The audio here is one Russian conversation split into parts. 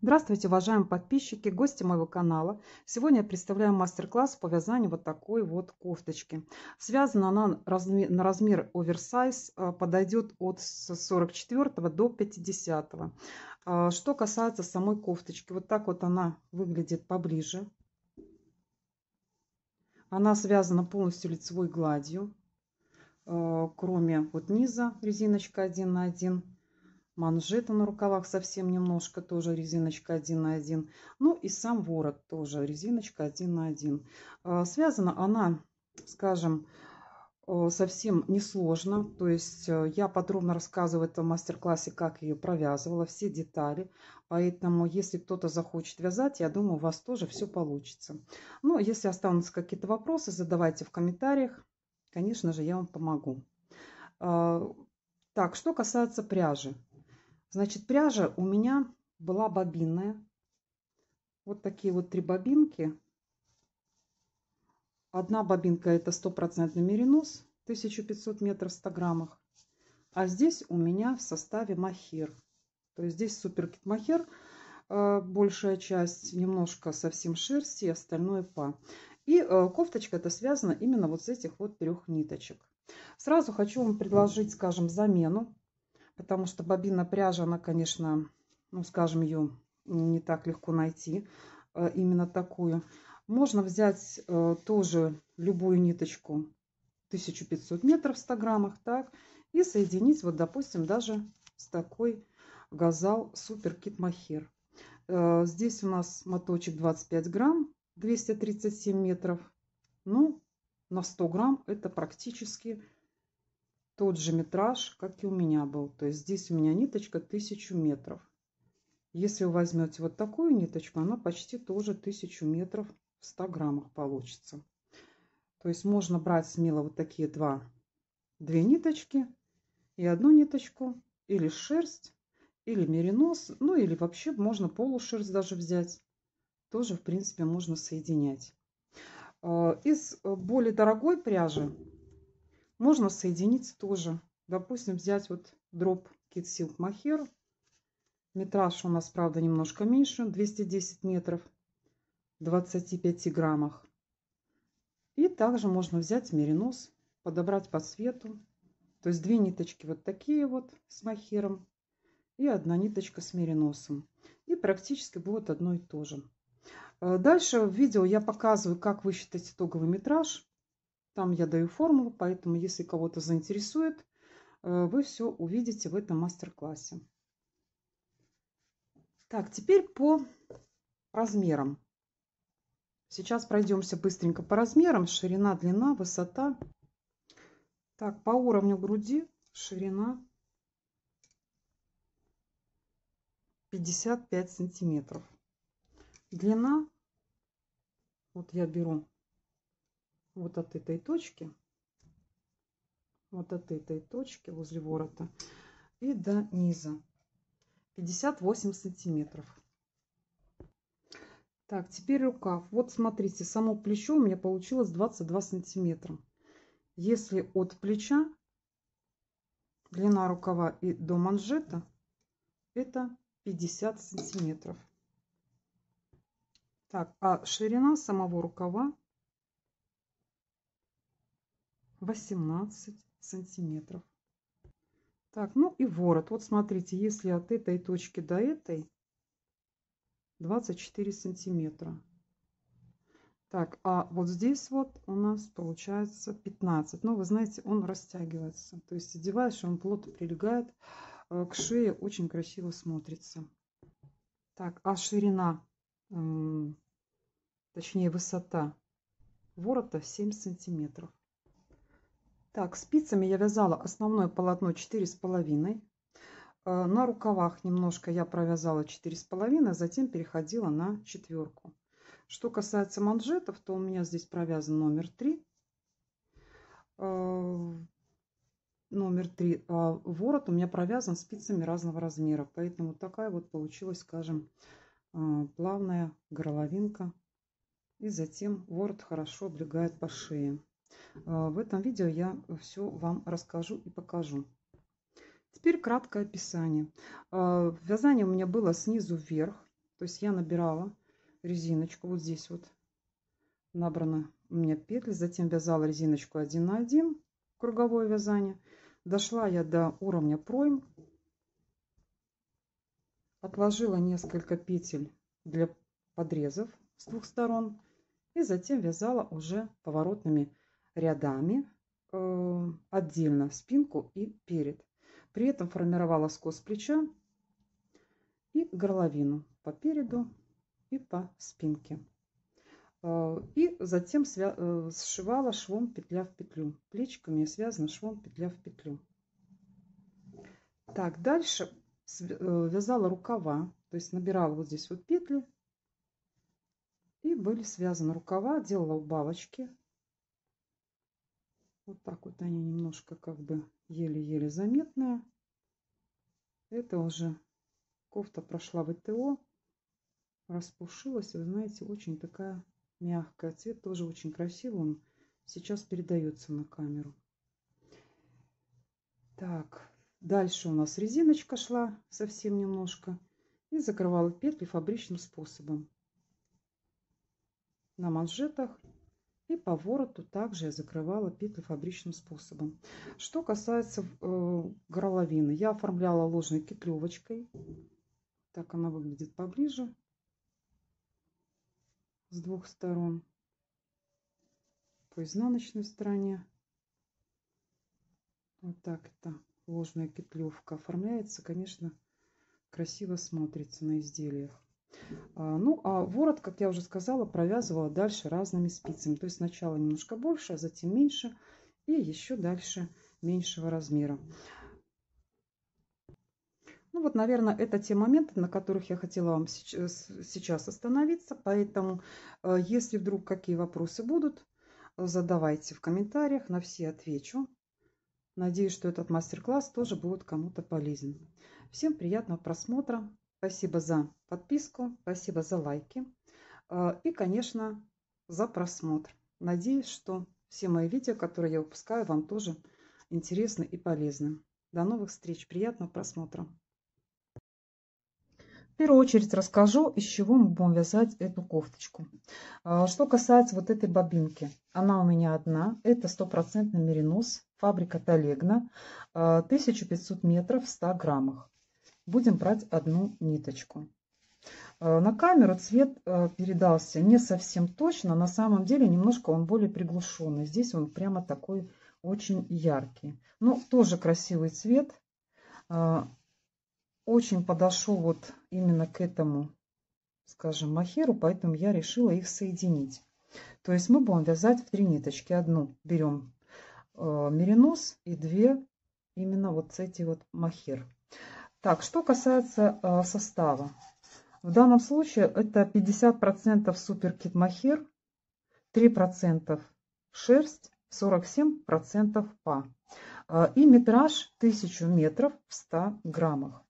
Здравствуйте, уважаемые подписчики, гости моего канала. Сегодня я представляю мастер-класс по вязанию вот такой вот кофточки. Связана она на размер оверсайз, а, подойдет от 44 до 50. А, что касается самой кофточки, вот так вот она выглядит поближе. Она связана полностью лицевой гладью, а, кроме вот низа резиночка 1 на 1 манжеты на рукавах совсем немножко, тоже резиночка 1 на 1. Ну и сам ворот тоже резиночка 1 на 1. А, связана она, скажем, совсем несложно. То есть э, я подробно рассказываю в мастер-классе, как ее провязывала, все детали. Поэтому, если кто-то захочет вязать, я думаю, у вас тоже все получится. Ну, если останутся какие-то вопросы, задавайте в комментариях. Конечно же, я вам помогу. А, так, что касается пряжи. Значит, пряжа у меня была бобинная. Вот такие вот три бобинки. Одна бобинка это стопроцентный меринос, 1500 метров в 100 граммах. А здесь у меня в составе махер. То есть здесь суперкит махер, э, большая часть, немножко совсем шерсти остальное па. И э, кофточка это связана именно вот с этих вот трех ниточек. Сразу хочу вам предложить, скажем, замену потому что бобина пряжа, она, конечно, ну, скажем, ее не так легко найти, э, именно такую. Можно взять э, тоже любую ниточку 1500 метров в 100 граммах, так, и соединить, вот, допустим, даже с такой газал Супер Кит Махер. Э, здесь у нас моточек 25 грамм, 237 метров. Ну, на 100 грамм это практически тот же метраж, как и у меня был. То есть здесь у меня ниточка 1000 метров. Если вы возьмете вот такую ниточку, она почти тоже 1000 метров в 100 граммах получится. То есть можно брать смело вот такие два, две ниточки и одну ниточку, или шерсть, или меринос, ну или вообще можно полушерсть даже взять. Тоже, в принципе, можно соединять. А, из более дорогой пряжи можно соединить тоже. Допустим, взять вот дроп Kit Silk Mohair. Метраж у нас, правда, немножко меньше, 210 метров, 25 граммах. И также можно взять меринос, подобрать по цвету. То есть две ниточки вот такие вот с махером и одна ниточка с мериносом. И практически будет одно и то же. Э, дальше в видео я показываю, как высчитать итоговый метраж. Там я даю формулу, поэтому если кого-то заинтересует, э, вы все увидите в этом мастер-классе. Так, теперь по размерам. Сейчас пройдемся быстренько по размерам. Ширина, длина, высота. Так, по уровню груди ширина 55 сантиметров. Длина, вот я беру вот от этой точки, вот от этой точки возле ворота и до низа 58 сантиметров. Так, теперь рукав. Вот смотрите, само плечо у меня получилось 22 сантиметра. Если от плеча длина рукава и до манжета это 50 сантиметров. Так, а ширина самого рукава 18 сантиметров. Так, ну и ворот. Вот смотрите, если от этой точки до этой 24 сантиметра. Так, а вот здесь вот у нас получается 15. Ну, вы знаете, он растягивается. То есть одеваешь, он плотно прилегает э, к шее, очень красиво смотрится. Так, а ширина, точнее высота ворота 7 сантиметров. Так, спицами я вязала основное полотно четыре с половиной. Э, на рукавах немножко я провязала четыре с половиной, затем переходила на четверку. Что касается манжетов, то у меня здесь провязан номер три. Э, номер три. А ворот у меня провязан спицами разного размера. Поэтому такая вот получилась, скажем, э, плавная горловинка. И затем ворот хорошо облегает по шее. А, в этом видео я все вам расскажу и покажу. Теперь краткое описание. А, вязание у меня было снизу вверх. То есть я набирала резиночку вот здесь вот набрано у меня петли, затем вязала резиночку 1 на 1, круговое вязание. Дошла я до уровня пройм, отложила несколько петель для подрезов с двух сторон и затем вязала уже поворотными рядами э, отдельно спинку и перед. При этом формировала скос плеча и горловину по переду и по спинке. Э, и затем э, сшивала швом петля в петлю. Плечиками связано швом петля в петлю. Так, дальше вязала рукава, то есть набирала вот здесь вот петли. И были связаны рукава, делала убавочки. Вот так вот они немножко как бы еле-еле заметные. Это уже кофта прошла в ТО, распушилась. Вы знаете, очень такая мягкая. Цвет тоже очень красивый. Он сейчас передается на камеру. Так, дальше у нас резиночка шла совсем немножко. И закрывала петли фабричным способом. На манжетах и по вороту также я закрывала петли фабричным способом. Что касается э, горловины, я оформляла ложной кетлевочкой. Так она выглядит поближе с двух сторон по изнаночной стороне. Вот так это ложная петлевка оформляется, конечно, красиво смотрится на изделиях. А, ну, а ворот, как я уже сказала, провязывала дальше разными спицами. То есть сначала немножко больше, а затем меньше и еще дальше меньшего размера. Ну вот, наверное, это те моменты, на которых я хотела вам сейчас остановиться. Поэтому, э, если вдруг какие вопросы будут, задавайте в комментариях, на все отвечу. Надеюсь, что этот мастер-класс тоже будет кому-то полезен. Всем приятного просмотра. Спасибо за подписку, спасибо за лайки э, и, конечно, за просмотр. Надеюсь, что все мои видео, которые я выпускаю, вам тоже интересны и полезны. До новых встреч. Приятного просмотра первую очередь расскажу, из чего мы будем вязать эту кофточку. А, что касается вот этой бобинки. Она у меня одна. Это стопроцентный меринос. Фабрика Талегна. 1500 метров в 100 граммах. Будем брать одну ниточку. А, на камеру цвет а, передался не совсем точно. На самом деле немножко он более приглушенный. Здесь он прямо такой очень яркий. Ну, тоже красивый цвет очень подошел вот именно к этому, скажем, махеру, поэтому я решила их соединить. То есть мы будем вязать в три ниточки. Одну берем э, меринос и две именно вот эти вот махер. Так, что касается э, состава. В данном случае это 50% суперкит махер, 3% шерсть, 47% па. Э, и метраж 1000 метров в 100 граммах.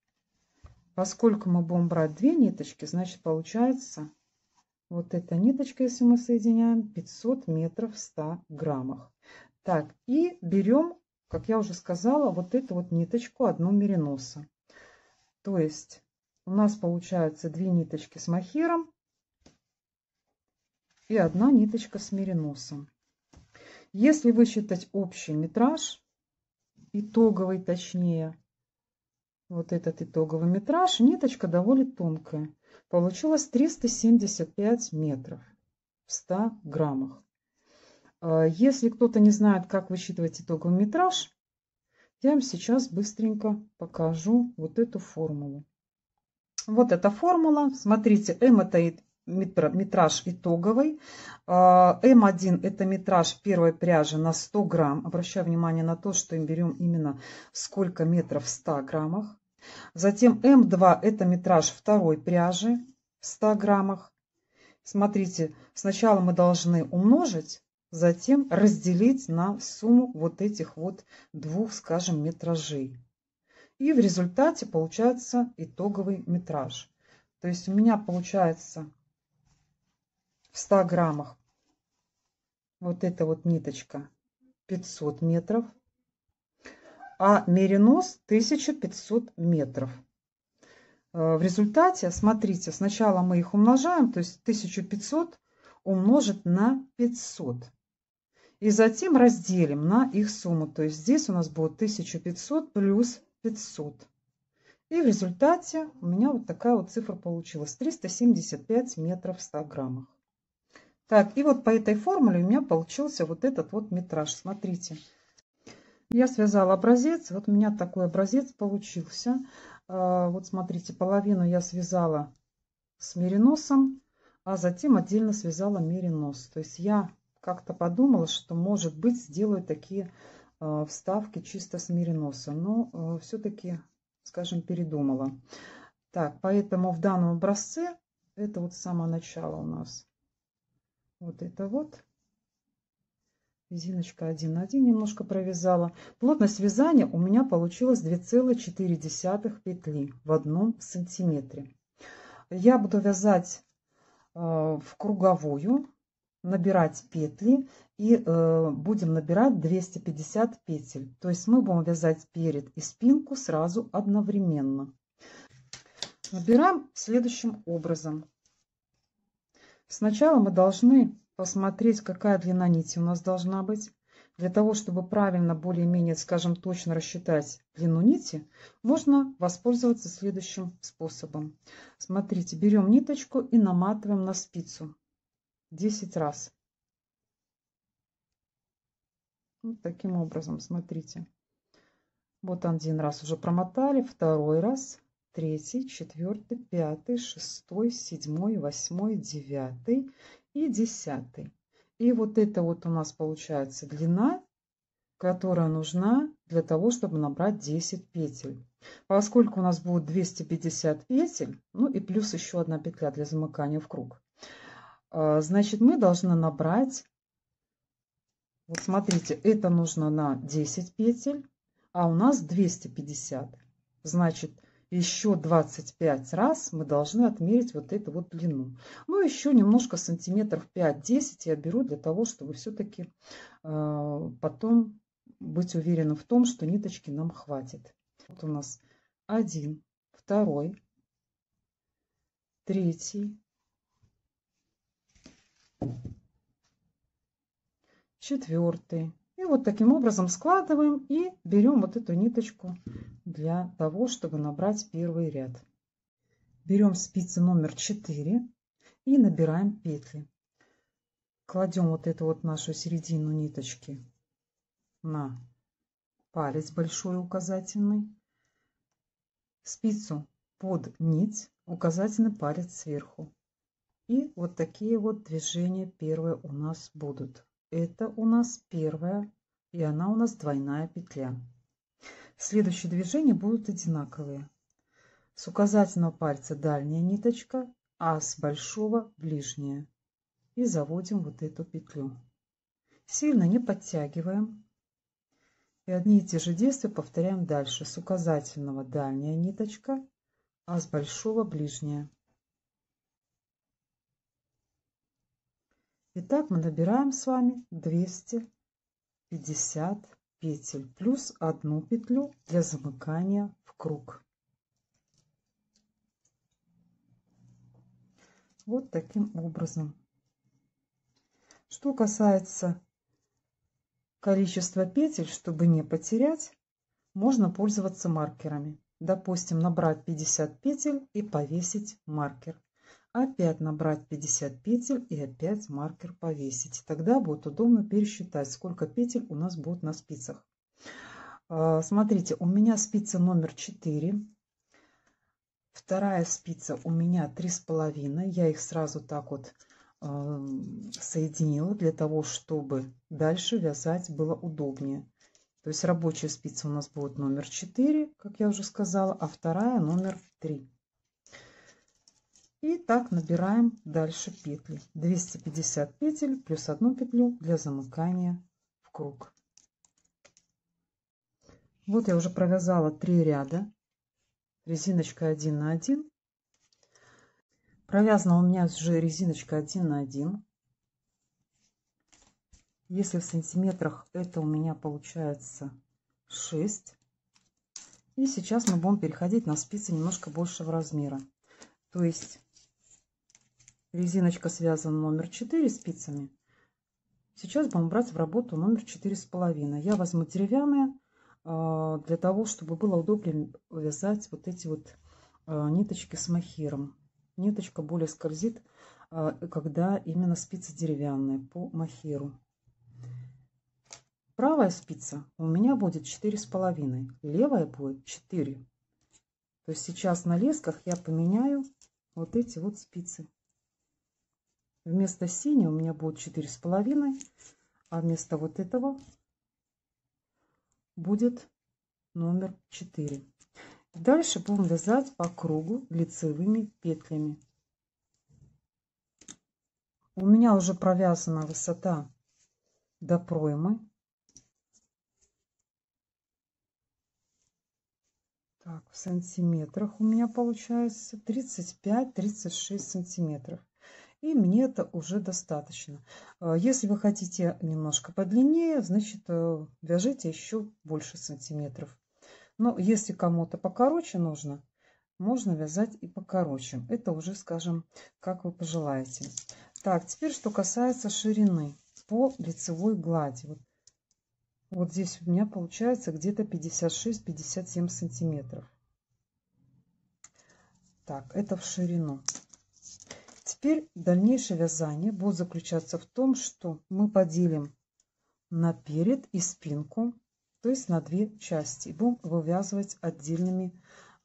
Поскольку мы будем брать две ниточки, значит получается вот эта ниточка, если мы соединяем, 500 метров в 100 граммах. Так, и берем, как я уже сказала, вот эту вот ниточку, одну мериноса. То есть у нас получается две ниточки с махером и одна ниточка с мериносом. Если высчитать общий метраж, итоговый точнее, вот этот итоговый метраж. Ниточка довольно тонкая. Получилось 375 метров в 100 граммах. А, если кто-то не знает, как высчитывать итоговый метраж, я вам сейчас быстренько покажу вот эту формулу. Вот эта формула. Смотрите, М это метраж итоговый. А, М1 это метраж первой пряжи на 100 грамм. Обращаю внимание на то, что мы берем именно сколько метров в 100 граммах. Затем М2 это метраж второй пряжи в 100 граммах. Смотрите, сначала мы должны умножить, затем разделить на сумму вот этих вот двух, скажем, метражей. И в результате получается итоговый метраж. То есть у меня получается в 100 граммах вот эта вот ниточка 500 метров а меринос 1500 метров. Э, в результате, смотрите, сначала мы их умножаем, то есть 1500 умножить на 500. И затем разделим на их сумму. То есть здесь у нас будет 1500 плюс 500. И в результате у меня вот такая вот цифра получилась. 375 метров в 100 граммах. Так, и вот по этой формуле у меня получился вот этот вот метраж. Смотрите. Я связала образец. Вот у меня такой образец получился. А, вот смотрите, половину я связала с мериносом, а затем отдельно связала меринос. То есть я как-то подумала, что может быть сделаю такие а, вставки чисто с мериносом. Но а, все-таки, скажем, передумала. Так, поэтому в данном образце это вот самое начало у нас. Вот это вот резиночка 1 на 1 немножко провязала. Плотность вязания у меня получилась 2,4 петли в одном сантиметре. Я буду вязать э, в круговую, набирать петли и э, будем набирать 250 петель. То есть мы будем вязать перед и спинку сразу одновременно. Набираем следующим образом. Сначала мы должны посмотреть, какая длина нити у нас должна быть. Для того, чтобы правильно, более-менее, скажем, точно рассчитать длину нити, можно воспользоваться следующим способом. Смотрите, берем ниточку и наматываем на спицу 10 раз. Вот таким образом, смотрите. Вот один раз уже промотали, второй раз, третий, четвертый, пятый, шестой, седьмой, восьмой, девятый и десятый. И вот это вот у нас получается длина, которая нужна для того, чтобы набрать 10 петель. Поскольку у нас будет 250 петель, ну и плюс еще одна петля для замыкания в круг, значит мы должны набрать, вот смотрите, это нужно на 10 петель, а у нас 250. Значит, еще 25 раз мы должны отмерить вот эту вот длину. Ну, еще немножко сантиметров 5-10 я беру для того, чтобы все-таки э, потом быть уверенным в том, что ниточки нам хватит. Вот у нас один, второй, третий, четвертый. И вот таким образом складываем и берем вот эту ниточку для того, чтобы набрать первый ряд. Берем спицы номер 4 и набираем петли. Кладем вот эту вот нашу середину ниточки на палец большой указательный, спицу под нить, указательный палец сверху. И вот такие вот движения первые у нас будут. Это у нас первая, и она у нас двойная петля. Следующие движения будут одинаковые. С указательного пальца дальняя ниточка, а с большого ближняя. И заводим вот эту петлю. Сильно не подтягиваем. И одни и те же действия повторяем дальше. С указательного дальняя ниточка, а с большого ближняя. Итак, мы набираем с вами 250 петель плюс одну петлю для замыкания в круг. Вот таким образом. Что касается количества петель, чтобы не потерять, можно пользоваться маркерами. Допустим, набрать 50 петель и повесить маркер опять набрать 50 петель и опять маркер повесить. Тогда будет удобно пересчитать, сколько петель у нас будет на спицах. А, смотрите, у меня спица номер 4. Вторая спица у меня три с половиной. Я их сразу так вот а, соединила для того, чтобы дальше вязать было удобнее. То есть рабочая спица у нас будет номер 4, как я уже сказала, а вторая номер 3. И так набираем дальше петли. 250 петель плюс одну петлю для замыкания в круг. Вот я уже провязала 3 ряда. Резиночка 1 на 1. Провязана у меня уже резиночка 1 на 1. Если в сантиметрах это у меня получается 6. И сейчас мы будем переходить на спицы немножко большего размера. То есть резиночка связана номер 4 спицами. Сейчас будем брать в работу номер четыре с половиной. Я возьму деревянные а, для того, чтобы было удобнее вязать вот эти вот а, ниточки с махиром. Ниточка более скользит, а, когда именно спицы деревянные по махиру. Правая спица у меня будет четыре с половиной, левая будет 4. То есть сейчас на лесках я поменяю вот эти вот спицы. Вместо синей у меня будет четыре с половиной, а вместо вот этого будет номер 4. Дальше будем вязать по кругу лицевыми петлями. У меня уже провязана высота до проймы. Так, в сантиметрах у меня получается 35-36 сантиметров и мне это уже достаточно. А, если вы хотите немножко подлиннее, значит э, вяжите еще больше сантиметров. Но если кому-то покороче нужно, можно вязать и покороче. Это уже, скажем, как вы пожелаете. Так, теперь что касается ширины по лицевой глади. Вот, вот здесь у меня получается где-то 56-57 сантиметров. Так, это в ширину. Теперь дальнейшее вязание будет заключаться в том, что мы поделим на перед и спинку, то есть на две части. Будем вывязывать отдельными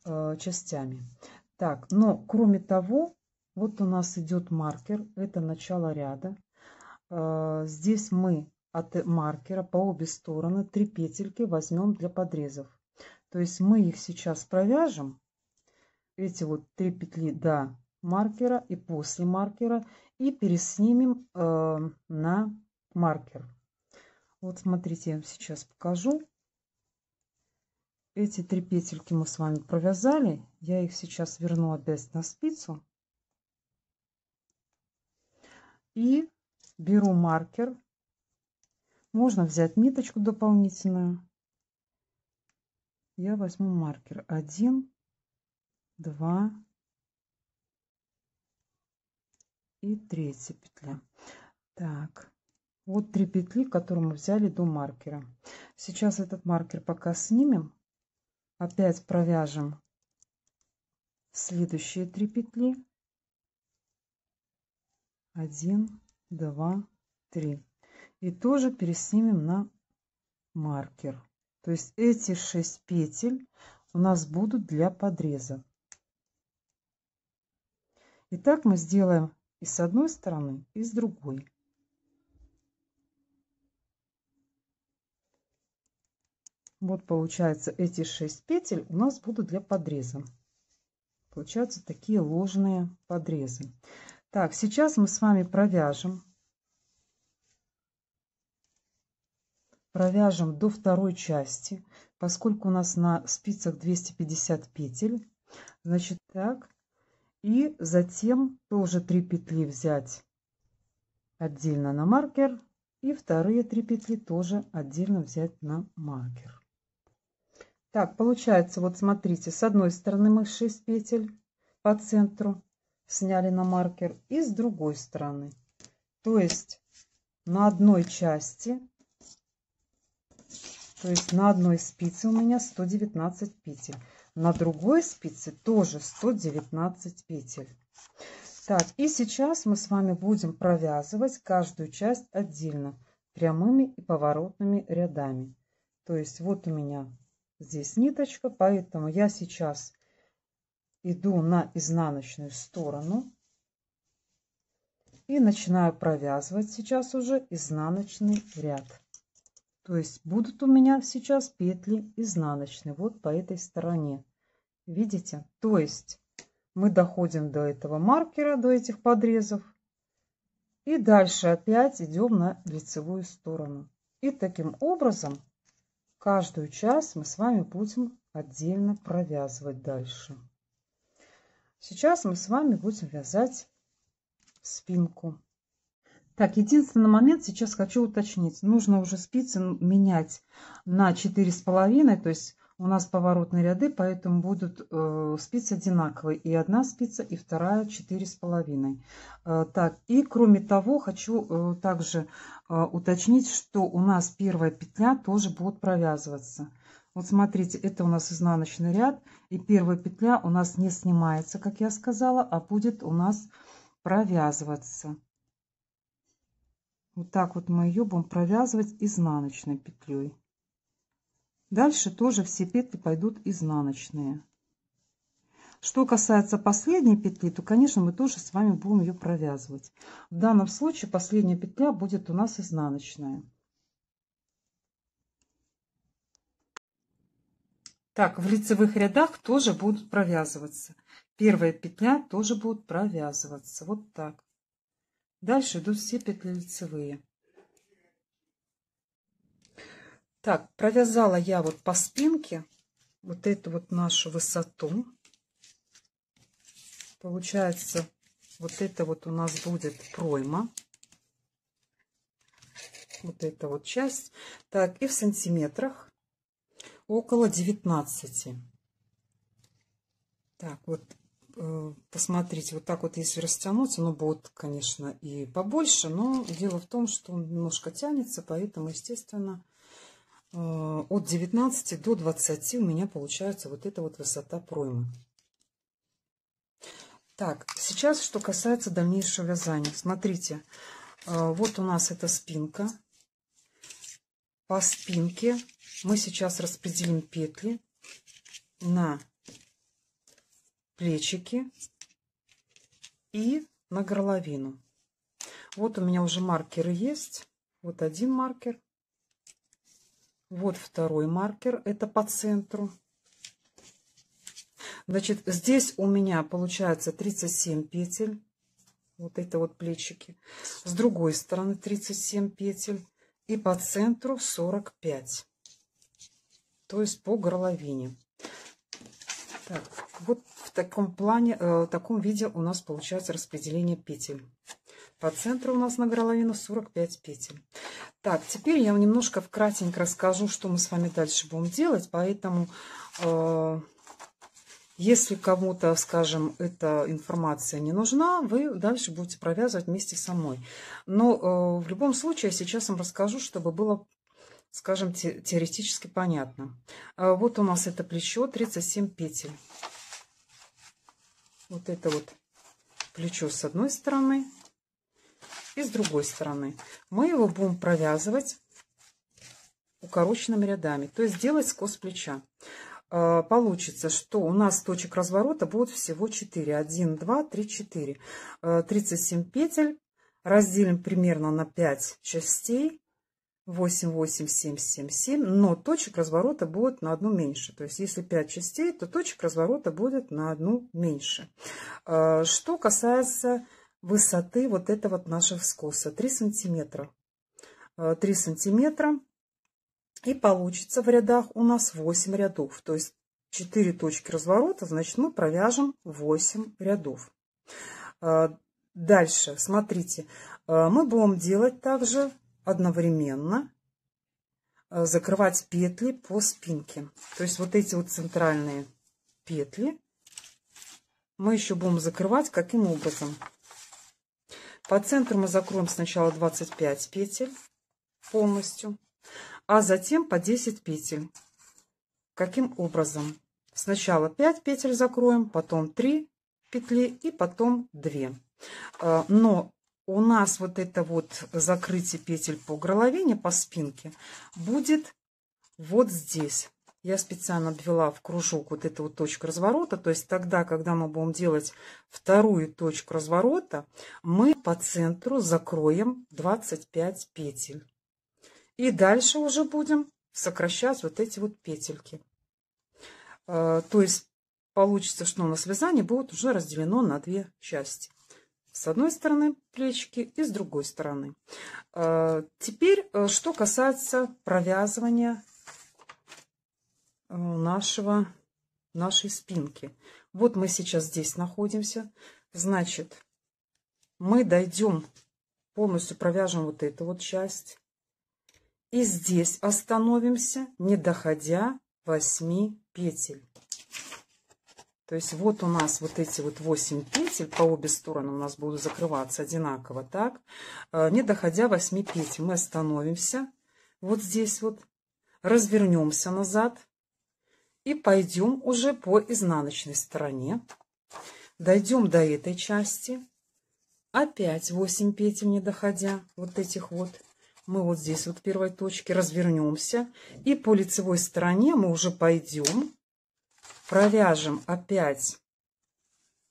э, частями. Так, но кроме того, вот у нас идет маркер, это начало ряда. Э, здесь мы от маркера по обе стороны три петельки возьмем для подрезов. То есть мы их сейчас провяжем, эти вот три петли до маркера и после маркера и переснимем э, на маркер. Вот смотрите, я вам сейчас покажу. Эти три петельки мы с вами провязали. Я их сейчас верну опять на спицу. И беру маркер. Можно взять ниточку дополнительную. Я возьму маркер. Один, два, и третья петля. Так, вот три петли, которые мы взяли до маркера. Сейчас этот маркер пока снимем. Опять провяжем следующие три петли. Один, два, три. И тоже переснимем на маркер. То есть эти шесть петель у нас будут для подреза. Итак, мы сделаем и с одной стороны, и с другой. Вот получается эти 6 петель у нас будут для подреза. Получаются такие ложные подрезы. Так, сейчас мы с вами провяжем. Провяжем до второй части, поскольку у нас на спицах 250 петель. Значит, так, и затем тоже 3 петли взять отдельно на маркер. И вторые 3 петли тоже отдельно взять на маркер. Так, получается, вот смотрите, с одной стороны мы 6 петель по центру сняли на маркер. И с другой стороны. То есть на одной части, то есть на одной спице у меня 119 петель. На другой спице тоже 119 петель. Так, и сейчас мы с вами будем провязывать каждую часть отдельно прямыми и поворотными рядами. То есть вот у меня здесь ниточка, поэтому я сейчас иду на изнаночную сторону и начинаю провязывать сейчас уже изнаночный ряд. То есть будут у меня сейчас петли изнаночные вот по этой стороне. Видите? То есть мы доходим до этого маркера, до этих подрезов. И дальше опять идем на лицевую сторону. И таким образом каждую часть мы с вами будем отдельно провязывать дальше. Сейчас мы с вами будем вязать спинку. Так, единственный момент сейчас хочу уточнить. Нужно уже спицы менять на четыре с половиной, то есть у нас поворотные ряды, поэтому будут э, спицы одинаковые. И одна спица, и вторая четыре с половиной. Э, так, и кроме того, хочу э, также э, уточнить, что у нас первая петля тоже будет провязываться. Вот смотрите, это у нас изнаночный ряд, и первая петля у нас не снимается, как я сказала, а будет у нас провязываться. Вот так вот мы ее будем провязывать изнаночной петлей. Дальше тоже все петли пойдут изнаночные. Что касается последней петли, то, конечно, мы тоже с вами будем ее провязывать. В данном случае последняя петля будет у нас изнаночная. Так, в лицевых рядах тоже будут провязываться. Первая петля тоже будет провязываться. Вот так. Дальше идут все петли лицевые. Так, провязала я вот по спинке вот эту вот нашу высоту. Получается, вот это вот у нас будет пройма. Вот эта вот часть. Так, и в сантиметрах около 19. Так, вот посмотрите, вот так вот если растянуть, оно будет, конечно, и побольше, но дело в том, что он немножко тянется, поэтому, естественно, Э, от 19 до 20 у меня получается вот эта вот высота проймы. Так, сейчас что касается дальнейшего вязания. Смотрите, э, вот у нас эта спинка. По спинке мы сейчас распределим петли на плечики и на горловину. Вот у меня уже маркеры есть. Вот один маркер, вот второй маркер, это по центру. Значит, здесь у меня получается 37 петель. Вот это вот плечики. С другой стороны 37 петель. И по центру 45. То есть по горловине. Так, вот в таком плане, э, в таком виде у нас получается распределение петель. По центру у нас на горловину 45 петель. Так, теперь я вам немножко вкратенько расскажу, что мы с вами дальше будем делать. Поэтому, э, если кому-то, скажем, эта информация не нужна, вы дальше будете провязывать вместе со мной. Но э, в любом случае я сейчас вам расскажу, чтобы было, скажем, те, теоретически понятно. Э, вот у нас это плечо, 37 петель. Вот это вот плечо с одной стороны и с другой стороны. Мы его будем провязывать укороченными рядами, то есть делать скос плеча. А, получится, что у нас точек разворота будет всего 4. 1, 2, 3, 4. 37 петель. Разделим примерно на 5 частей. 8, 8, 7, 7, 7. Но точек разворота будет на одну меньше. То есть, если 5 частей, то точек разворота будет на одну меньше. А, что касается высоты вот этого вот нашего скоса. 3 сантиметра. 3 э, сантиметра. И получится в рядах у нас 8 рядов. То есть 4 точки разворота, значит мы провяжем 8 рядов. Э, дальше, смотрите, мы будем делать также одновременно закрывать петли по спинке. То есть вот эти вот центральные петли мы еще будем закрывать каким образом? По центру мы закроем сначала 25 петель полностью, а затем по 10 петель. Каким образом? Сначала 5 петель закроем, потом 3 петли и потом 2. А, но у нас вот это вот закрытие петель по горловине, по спинке будет вот здесь я специально обвела в кружок вот эту вот точку разворота. То есть тогда, когда мы будем делать вторую точку разворота, мы по центру закроем 25 петель. И дальше уже будем сокращать вот эти вот петельки. А, то есть получится, что у нас вязание будет уже разделено на две части. С одной стороны плечики и с другой стороны. А, теперь, э, что касается провязывания Э, нашего, нашей спинки. Вот мы сейчас здесь находимся. Значит, мы дойдем, полностью провяжем вот эту вот часть. И здесь остановимся, не доходя 8 петель. То есть вот у нас вот эти вот 8 петель по обе стороны у нас будут закрываться одинаково, так? Э, не доходя 8 петель, мы остановимся вот здесь вот, развернемся назад и пойдем уже по изнаночной стороне. Дойдем до этой части. Опять 8 петель не доходя, вот этих вот. Мы вот здесь вот в первой точке развернемся. И по лицевой стороне мы уже пойдем провяжем опять,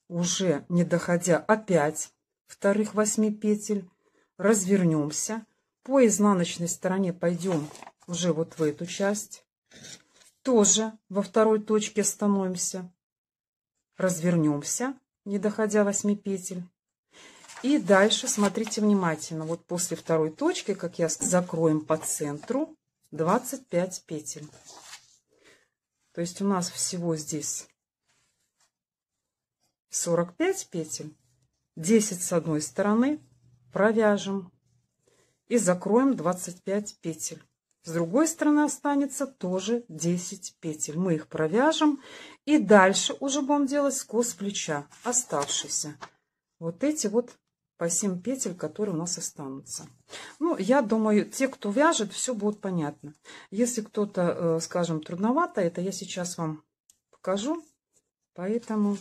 уже не доходя опять вторых 8 петель, развернемся, по изнаночной стороне пойдем уже вот в эту часть, тоже во второй точке остановимся, развернемся, не доходя 8 петель, и дальше смотрите внимательно. Вот после второй точки, как я закроем по центру 25 петель. То есть у нас всего здесь 45 петель. 10 с одной стороны провяжем и закроем 25 петель. С другой стороны останется тоже 10 петель. Мы их провяжем и дальше уже будем делать скос плеча, оставшиеся. Вот эти вот по 7 петель, которые у нас останутся. Ну, я думаю, те, кто вяжет, все будет понятно. Если кто-то, э, скажем, трудновато, это я сейчас вам покажу. Поэтому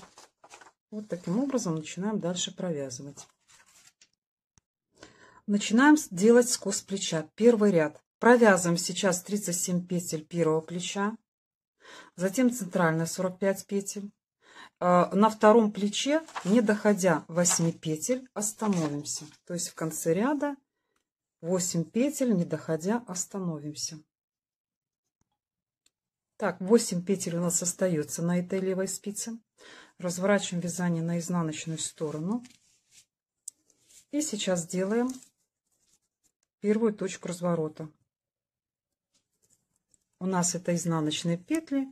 вот таким образом начинаем дальше провязывать. Начинаем делать скос плеча. Первый ряд. Провязываем сейчас 37 петель первого плеча. Затем центральная 45 петель. А, на втором плече, не доходя 8 петель, остановимся. То есть в конце ряда 8 петель, не доходя, остановимся. Так, 8 петель у нас остается на этой левой спице. Разворачиваем вязание на изнаночную сторону. И сейчас делаем первую точку разворота. У нас это изнаночные петли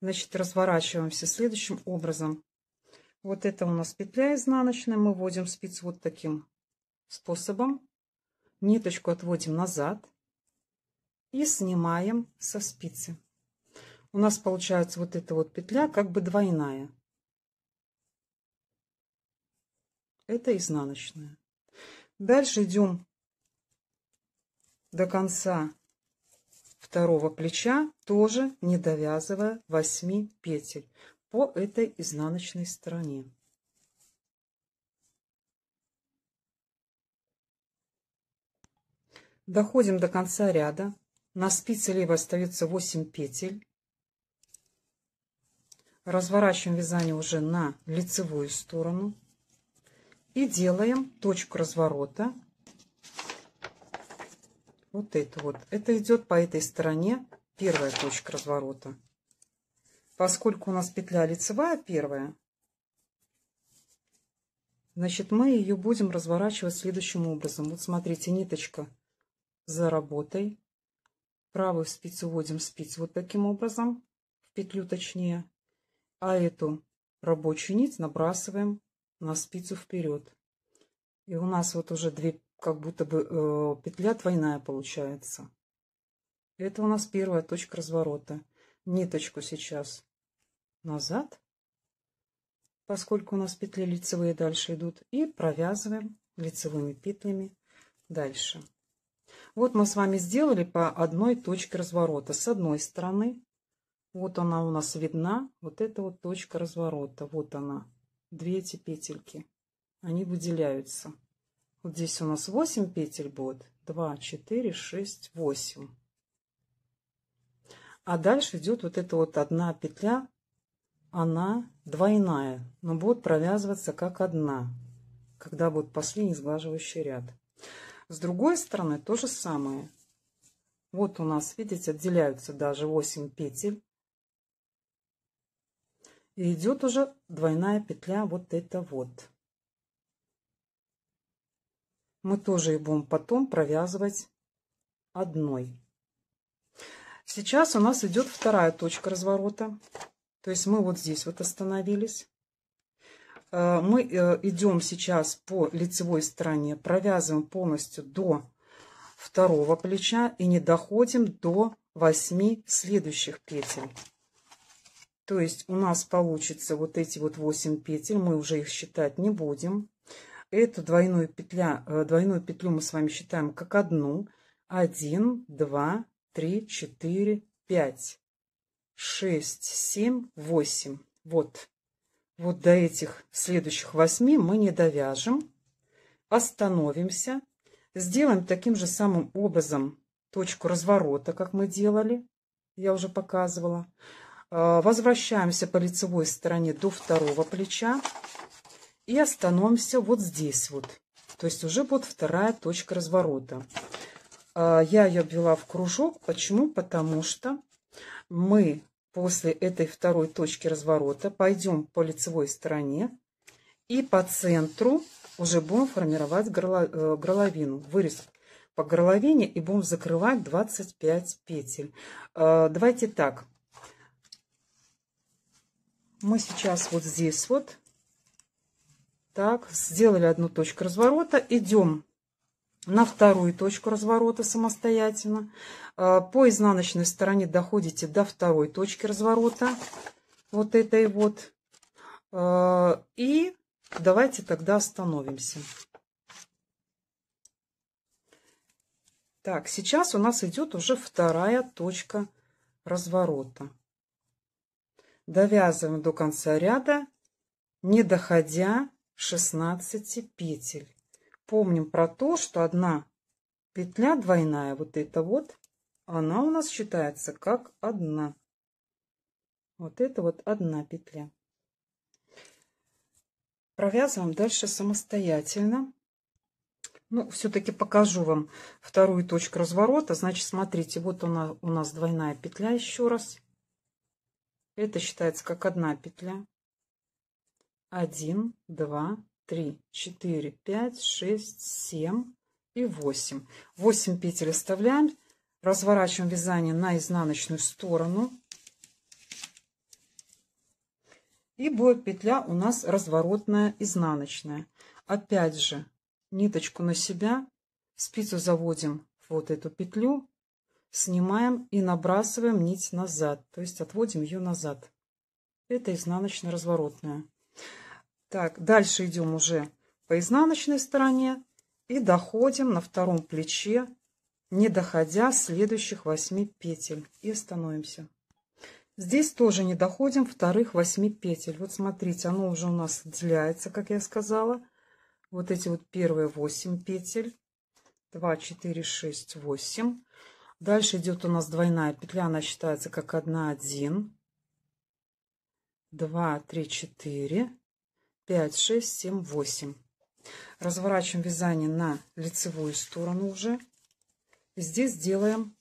Значит, разворачиваемся следующим образом. Вот это у нас петля изнаночная. Мы вводим спицу вот таким способом. Ниточку отводим назад и снимаем со спицы. У нас получается вот эта вот петля как бы двойная. Это изнаночная. Дальше идем до конца второго плеча, тоже не довязывая 8 петель по этой изнаночной стороне. Доходим до конца ряда. На спице левой остается 8 петель. Разворачиваем вязание уже на лицевую сторону. И делаем точку разворота вот это вот. Это идет по этой стороне первая точка разворота. Поскольку у нас петля лицевая первая, значит, мы ее будем разворачивать следующим образом. Вот смотрите, ниточка за работой. Правую спицу вводим спицу вот таким образом, в петлю точнее. А эту рабочую нить набрасываем на спицу вперед. И у нас вот уже две как будто бы э, петля двойная получается. Это у нас первая точка разворота. Ниточку сейчас назад, поскольку у нас петли лицевые дальше идут, и провязываем лицевыми петлями дальше. Вот мы с вами сделали по одной точке разворота. С одной стороны, вот она у нас видна, вот эта вот точка разворота, вот она, две эти петельки, они выделяются. Вот здесь у нас 8 петель будет. 2, 4, 6, 8. А дальше идет вот эта вот одна петля. Она двойная, но будет провязываться как одна, когда будет последний сглаживающий ряд. С другой стороны то же самое. Вот у нас, видите, отделяются даже 8 петель. И идет уже двойная петля вот это вот мы тоже и будем потом провязывать одной. Сейчас у нас идет вторая точка разворота. То есть мы вот здесь вот остановились. Э, мы э, идем сейчас по лицевой стороне, провязываем полностью до второго плеча и не доходим до 8 следующих петель. То есть у нас получится вот эти вот 8 петель, мы уже их считать не будем. Эту двойную, петля, э, двойную петлю мы с вами считаем как одну. 1, 2, 3, 4, 5, 6, 7, 8. Вот. Вот до этих следующих 8 мы не довяжем. Остановимся. Сделаем таким же самым образом точку разворота, как мы делали. Я уже показывала. Э, возвращаемся по лицевой стороне до второго плеча и остановимся вот здесь вот. То есть уже вот вторая точка разворота. Э, я ее обвела в кружок. Почему? Потому что мы после этой второй точки разворота пойдем по лицевой стороне и по центру уже будем формировать э, горловину, вырез по горловине и будем закрывать 25 петель. Давайте так, мы сейчас вот здесь вот так сделали одну точку разворота. Идем на вторую точку разворота самостоятельно. А, по изнаночной стороне доходите до второй точки разворота вот этой вот. А, и давайте тогда остановимся. Так сейчас у нас идет уже вторая точка разворота. Довязываем до конца ряда, не доходя 16 петель. Помним про то, что одна петля двойная, вот эта вот, она у нас считается как одна. Вот это вот одна петля. Провязываем дальше самостоятельно. Ну, все-таки покажу вам вторую точку разворота. Значит, смотрите, вот она у нас двойная петля еще раз. Это считается как одна петля. 1, 2, 3, 4, 5, 6, 7 и 8. 8 петель оставляем. Разворачиваем вязание на изнаночную сторону. И будет петля у нас разворотная изнаночная. Опять же, ниточку на себя, спицу заводим вот эту петлю снимаем и набрасываем нить назад, то есть отводим ее назад. Это изнаночная разворотная. Так, дальше идем уже по изнаночной стороне и доходим на втором плече, не доходя следующих 8 петель. И становимся. Здесь тоже не доходим вторых 8 петель. Вот смотрите, оно уже у нас отделяется, как я сказала. Вот эти вот первые 8 петель. 2, 4, 6, 8. Дальше идет у нас двойная петля, она считается как 1, 1, 2, 3, 4, 5, 6, 7, 8. Разворачиваем вязание на лицевую сторону уже. Здесь делаем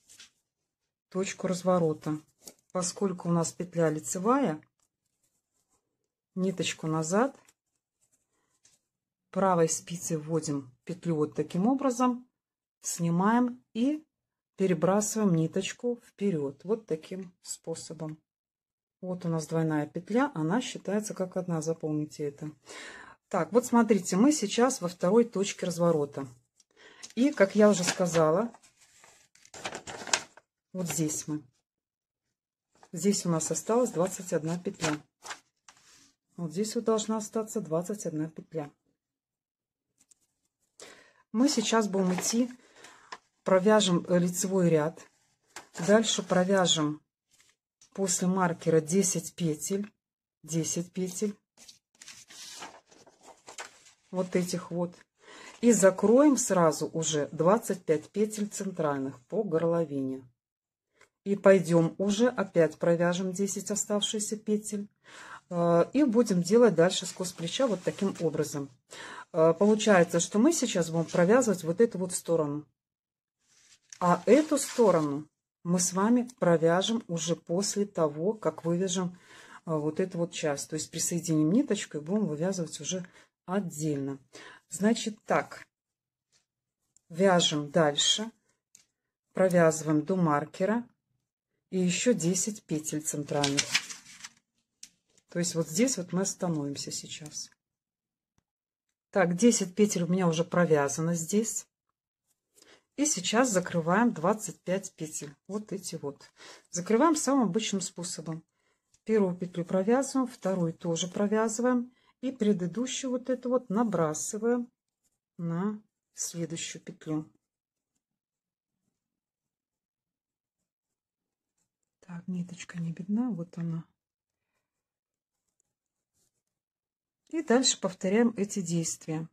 точку разворота. Поскольку у нас петля лицевая, ниточку назад, правой спицей вводим петлю вот таким образом, снимаем и перебрасываем ниточку вперед вот таким способом вот у нас двойная петля она считается как одна запомните это. Так вот смотрите мы сейчас во второй точке разворота. И как я уже сказала вот здесь мы. Здесь у нас осталось 21 петля. Вот здесь вот должна остаться 21 петля. Мы сейчас будем идти провяжем э, лицевой ряд. Дальше провяжем после маркера 10 петель. 10 петель. Вот этих вот. И закроем сразу уже 25 петель центральных по горловине. И пойдем уже опять провяжем 10 оставшихся петель. Э, и будем делать дальше скос плеча вот таким образом. Э, получается, что мы сейчас будем провязывать вот эту вот сторону. А эту сторону мы с вами провяжем уже после того, как вывяжем а, вот эту вот часть. То есть присоединим ниточку и будем вывязывать уже отдельно. Значит так, вяжем дальше, провязываем до маркера и еще 10 петель центральных. То есть вот здесь вот мы остановимся сейчас. Так, 10 петель у меня уже провязано здесь. И сейчас закрываем 25 петель. Вот эти вот. Закрываем самым обычным способом. Первую петлю провязываем, вторую тоже провязываем. И предыдущую вот эту вот набрасываем на следующую петлю. Так, ниточка не видна, вот она. И дальше повторяем эти действия.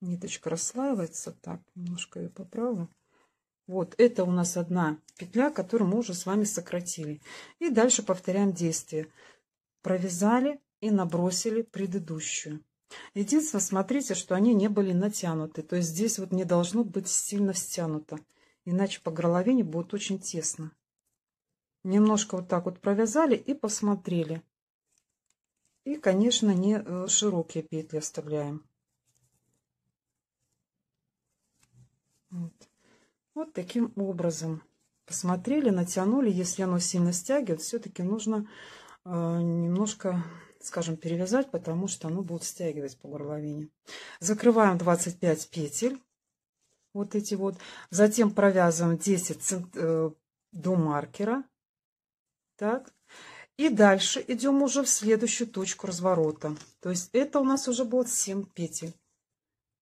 Ниточка расслаивается. Так, немножко ее поправлю. Вот, это у нас одна петля, которую мы уже с вами сократили. И дальше повторяем действие. Провязали и набросили предыдущую. Единственное, смотрите, что они не были натянуты. То есть здесь вот не должно быть сильно стянуто. Иначе по горловине будет очень тесно. Немножко вот так вот провязали и посмотрели. И, конечно, не э, широкие петли оставляем. Вот. Вот таким образом. Посмотрели, натянули. Если оно сильно стягивает, все-таки нужно э, немножко, скажем, перевязать, потому что оно будет стягивать по горловине. Закрываем 25 петель. Вот эти вот. Затем провязываем 10 э, до маркера. Так. И дальше идем уже в следующую точку разворота. То есть это у нас уже будет 7 петель.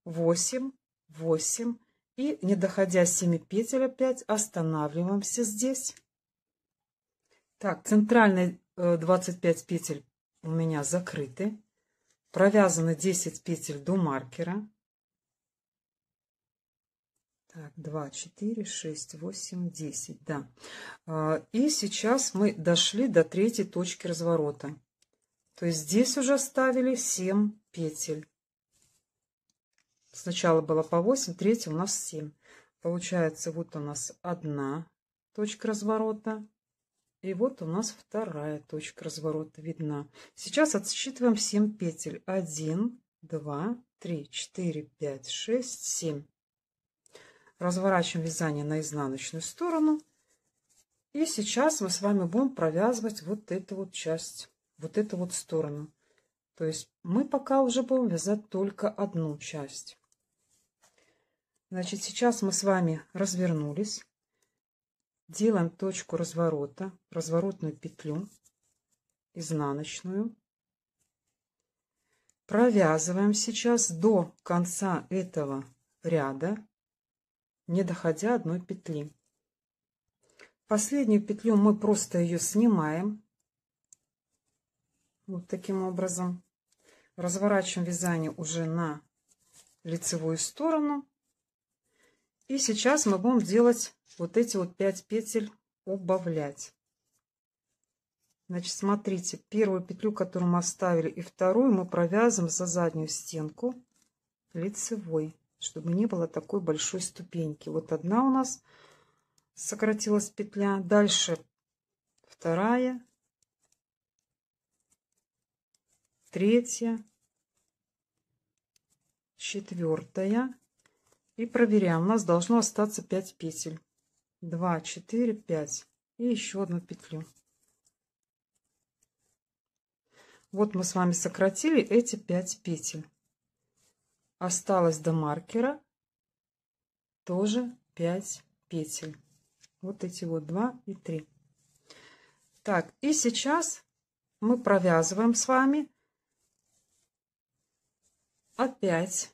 8, 8. И не доходя 7 петель опять останавливаемся здесь. Так, центральные 25 петель у меня закрыты. Провязаны 10 петель до маркера. Так, 2, 4, 6, 8, 10, да. А, и сейчас мы дошли до третьей точки разворота. То есть здесь уже оставили 7 петель. Сначала было по 8, третья у нас 7. Получается, вот у нас одна точка разворота. И вот у нас вторая точка разворота видна. Сейчас отсчитываем 7 петель. 1, 2, 3, 4, 5, 6, 7 разворачиваем вязание на изнаночную сторону. И сейчас мы с вами будем провязывать вот эту вот часть, вот эту вот сторону. То есть мы пока уже будем вязать только одну часть. Значит, сейчас мы с вами развернулись. Делаем точку разворота, разворотную петлю, изнаночную. Провязываем сейчас до конца этого ряда не доходя одной петли. Последнюю петлю мы просто ее снимаем. Вот таким образом. Разворачиваем вязание уже на лицевую сторону. И сейчас мы будем делать вот эти вот 5 петель убавлять. Значит, смотрите, первую петлю, которую мы оставили, и вторую мы провязываем за заднюю стенку лицевой чтобы не было такой большой ступеньки. Вот одна у нас сократилась петля. Дальше вторая, третья, четвертая. И проверяем. У нас должно остаться 5 петель. 2, 4, 5. И еще одну петлю. Вот мы с вами сократили эти 5 петель осталось до маркера тоже 5 петель. Вот эти вот 2 и 3. Так, и сейчас мы провязываем с вами опять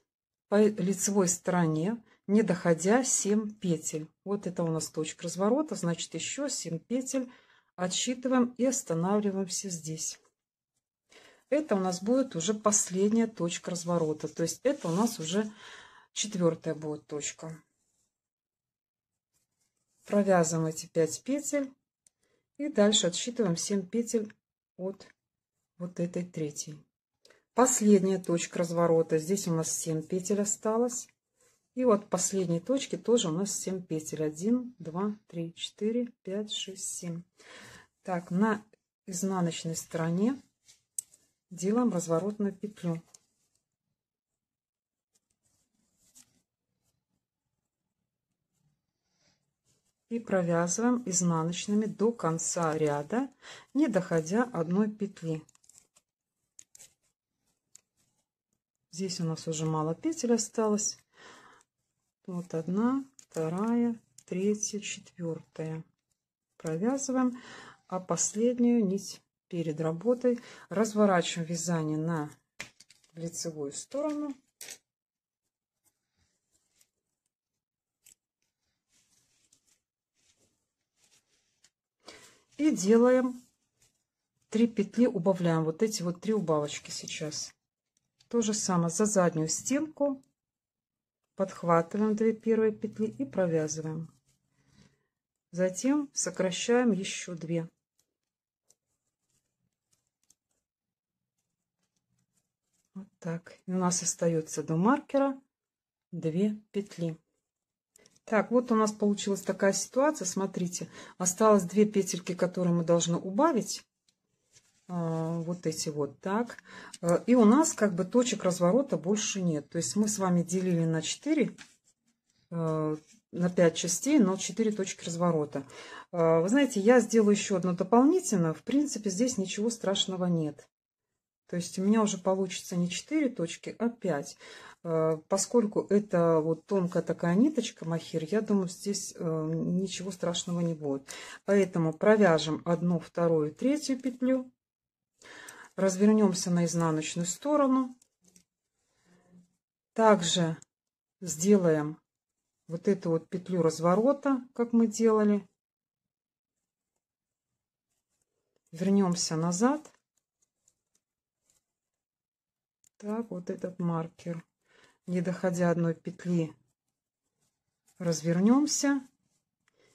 по лицевой стороне, не доходя 7 петель. Вот это у нас точка разворота, значит еще 7 петель отсчитываем и останавливаемся здесь это у нас будет уже последняя точка разворота. То есть это у нас уже четвертая будет точка. Провязываем эти 5 петель. И дальше отсчитываем 7 петель от вот этой третьей. Последняя точка разворота. Здесь у нас 7 петель осталось. И вот последней точки тоже у нас 7 петель. 1, 2, 3, 4, 5, 6, 7. Так, на изнаночной стороне делаем разворотную петлю. И провязываем изнаночными до конца ряда, не доходя одной петли. Здесь у нас уже мало петель осталось. Вот одна, вторая, третья, четвертая. Провязываем, а последнюю нить перед работой разворачиваем вязание на лицевую сторону. И делаем 3 петли, убавляем вот эти вот три убавочки сейчас. То же самое за заднюю стенку подхватываем 2 первые петли и провязываем. Затем сокращаем еще 2. Вот так. И у нас остается до маркера 2 петли. Так, вот у нас получилась такая ситуация. Смотрите, осталось две петельки, которые мы должны убавить. А, вот эти вот так. А, и у нас как бы точек разворота больше нет. То есть мы с вами делили на 4, а, на 5 частей, но 4 точки разворота. Вы знаете, я сделаю еще одно дополнительно. В принципе, здесь ничего страшного нет. То есть у меня уже получится не 4 точки, а 5. Поскольку это вот тонкая такая ниточка махир, я думаю, здесь ничего страшного не будет. Поэтому провяжем одну, вторую, третью петлю развернемся на изнаночную сторону. Также сделаем вот эту вот петлю разворота, как мы делали. Вернемся назад. Так, вот этот маркер. Не доходя одной петли, развернемся.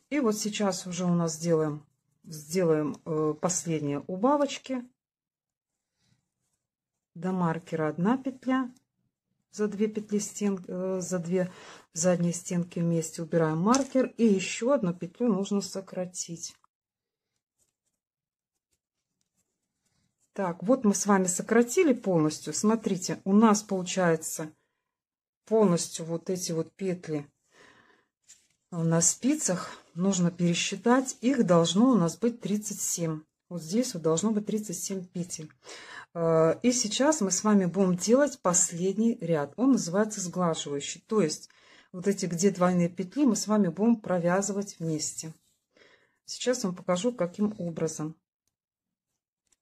И вот сейчас уже у нас сделаем, сделаем э, последние убавочки до маркера одна петля за две петли стен э, за две задние стенки вместе убираем маркер и еще одну петлю нужно сократить. Так вот мы с вами сократили полностью. Смотрите у нас получается полностью вот эти вот петли на спицах. Нужно пересчитать. Их должно у нас быть 37 вот здесь вот должно быть 37 петель и сейчас мы с вами будем делать последний ряд. Он называется сглаживающий. То есть вот эти, где двойные петли, мы с вами будем провязывать вместе. Сейчас вам покажу, каким образом.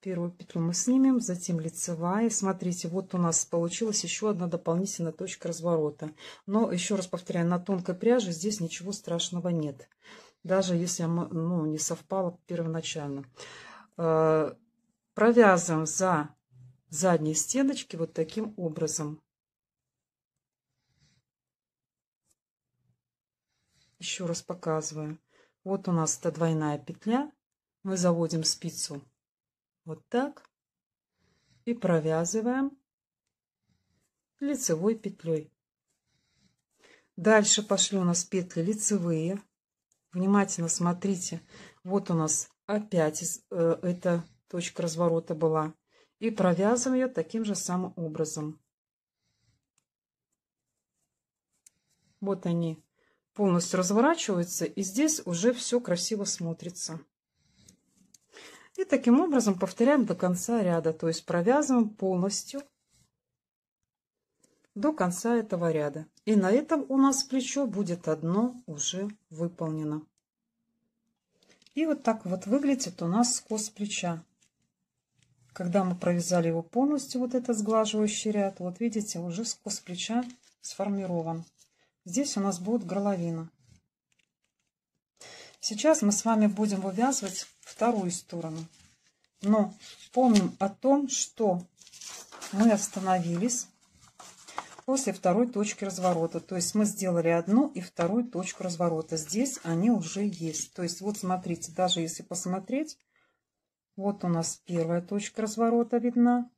Первую петлю мы снимем, затем лицевая. Смотрите, вот у нас получилась еще одна дополнительная точка разворота. Но, еще раз повторяю, на тонкой пряже здесь ничего страшного нет. Даже если ну, не совпало первоначально. Э, провязываем за задней стеночки вот таким образом. Еще раз показываю. Вот у нас эта двойная петля. Мы заводим спицу вот так и провязываем лицевой петлей. Дальше пошли у нас петли лицевые. Внимательно смотрите. Вот у нас опять э, эта точка разворота была и провязываем ее таким же самым образом. Вот они полностью разворачиваются, и здесь уже все красиво смотрится. И таким образом повторяем до конца ряда, то есть провязываем полностью до конца этого ряда. И на этом у нас плечо будет одно уже выполнено. И вот так вот выглядит у нас скос плеча когда мы провязали его полностью, вот этот сглаживающий ряд, вот видите, уже скос плеча сформирован. Здесь у нас будет горловина. Сейчас мы с вами будем вывязывать вторую сторону. Но помним о том, что мы остановились после второй точки разворота. То есть мы сделали одну и вторую точку разворота. Здесь они уже есть. То есть вот смотрите, даже если посмотреть, вот у нас первая точка разворота видна.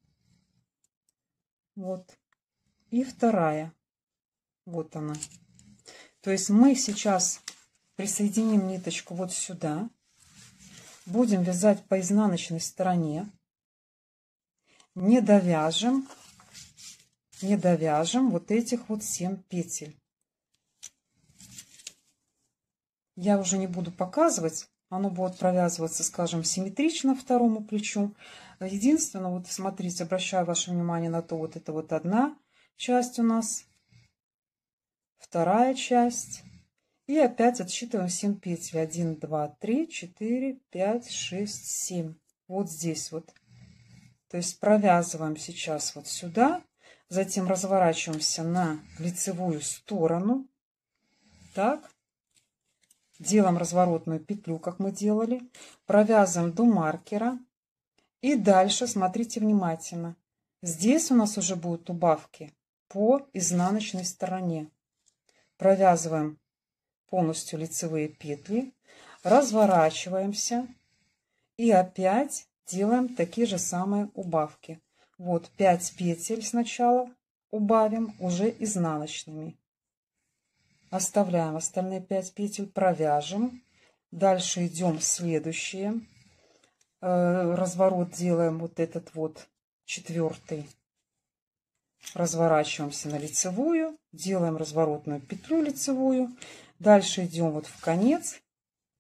Вот. И вторая. Вот она. То есть мы сейчас присоединим ниточку вот сюда. Будем вязать по изнаночной стороне. Не довяжем. Не довяжем вот этих вот 7 петель. Я уже не буду показывать, оно будет провязываться, скажем, симметрично второму плечу. Единственное, вот смотрите, обращаю ваше внимание на то, вот это вот одна часть у нас, вторая часть. И опять отсчитываем 7 петель. 1, 2, 3, 4, 5, 6, 7. Вот здесь вот. То есть провязываем сейчас вот сюда. Затем разворачиваемся на лицевую сторону. Так. Делаем разворотную петлю, как мы делали. Провязываем до маркера. И дальше смотрите внимательно. Здесь у нас уже будут убавки по изнаночной стороне. Провязываем полностью лицевые петли, разворачиваемся и опять делаем такие же самые убавки. Вот 5 петель сначала убавим уже изнаночными. Оставляем остальные 5 петель, провяжем. Дальше идем следующие. Э, разворот делаем вот этот вот четвертый. Разворачиваемся на лицевую, делаем разворотную петлю лицевую. Дальше идем вот в конец,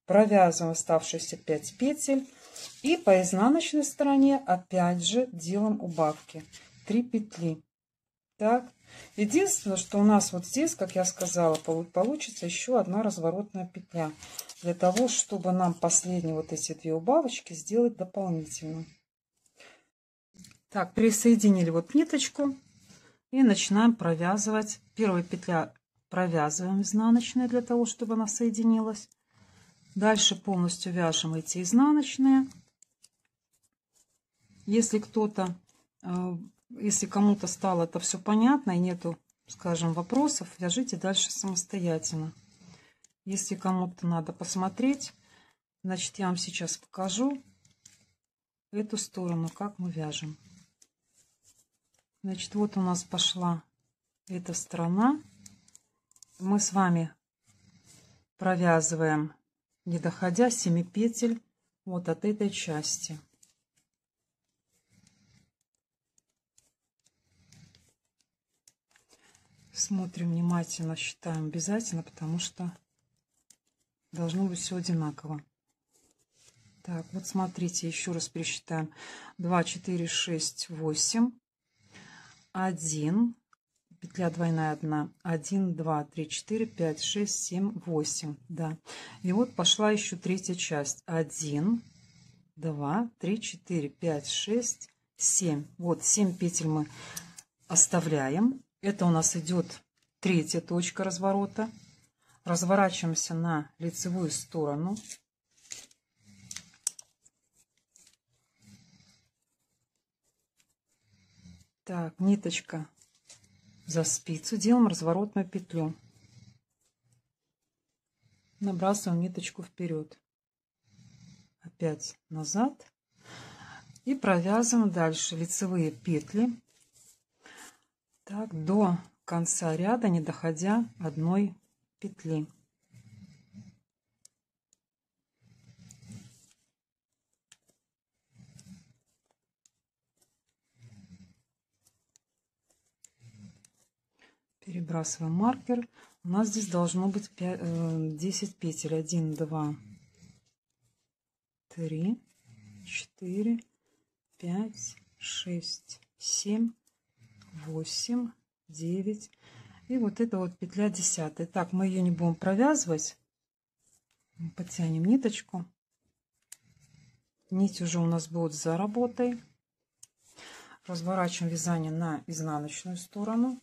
провязываем оставшиеся 5 петель. И по изнаночной стороне опять же делаем убавки. 3 петли. Так, единственное, что у нас вот здесь, как я сказала, получится еще одна разворотная петля. Для того, чтобы нам последние вот эти две убавочки сделать дополнительно. Так, присоединили вот ниточку и начинаем провязывать. Первая петля провязываем изнаночная для того, чтобы она соединилась. Дальше полностью вяжем эти изнаночные. Если кто-то, э, если кому-то стало это все понятно и нету, скажем, вопросов, вяжите дальше самостоятельно. Если кому-то надо посмотреть, значит, я вам сейчас покажу эту сторону, как мы вяжем. Значит, вот у нас пошла эта сторона. Мы с вами провязываем, не доходя 7 петель вот от этой части. Смотрим внимательно, считаем обязательно, потому что должно быть все одинаково. Так, вот смотрите, еще раз пересчитаем. 2, 4, 6, 8. 1, петля двойная 1, 1, 2, 3, 4, 5, 6, 7, 8, да. И вот пошла еще третья часть. 1, 2, 3, 4, 5, 6, 7. Вот 7 петель мы оставляем. Это у нас идет третья точка разворота. Разворачиваемся на лицевую сторону. Так, ниточка за спицу. Делаем разворотную петлю. Набрасываем ниточку вперед. Опять назад. И провязываем дальше лицевые петли. Так, до конца ряда, не доходя одной петли. перебрасываем маркер. У нас здесь должно быть 5, 10 э, петель. 1, 2, 3, 4, 5, 6, 7, 8, 9. И вот это вот петля десятая. Так, мы ее не будем провязывать. Подтянем ниточку. Нить уже у нас будет за работой. Разворачиваем вязание на изнаночную сторону.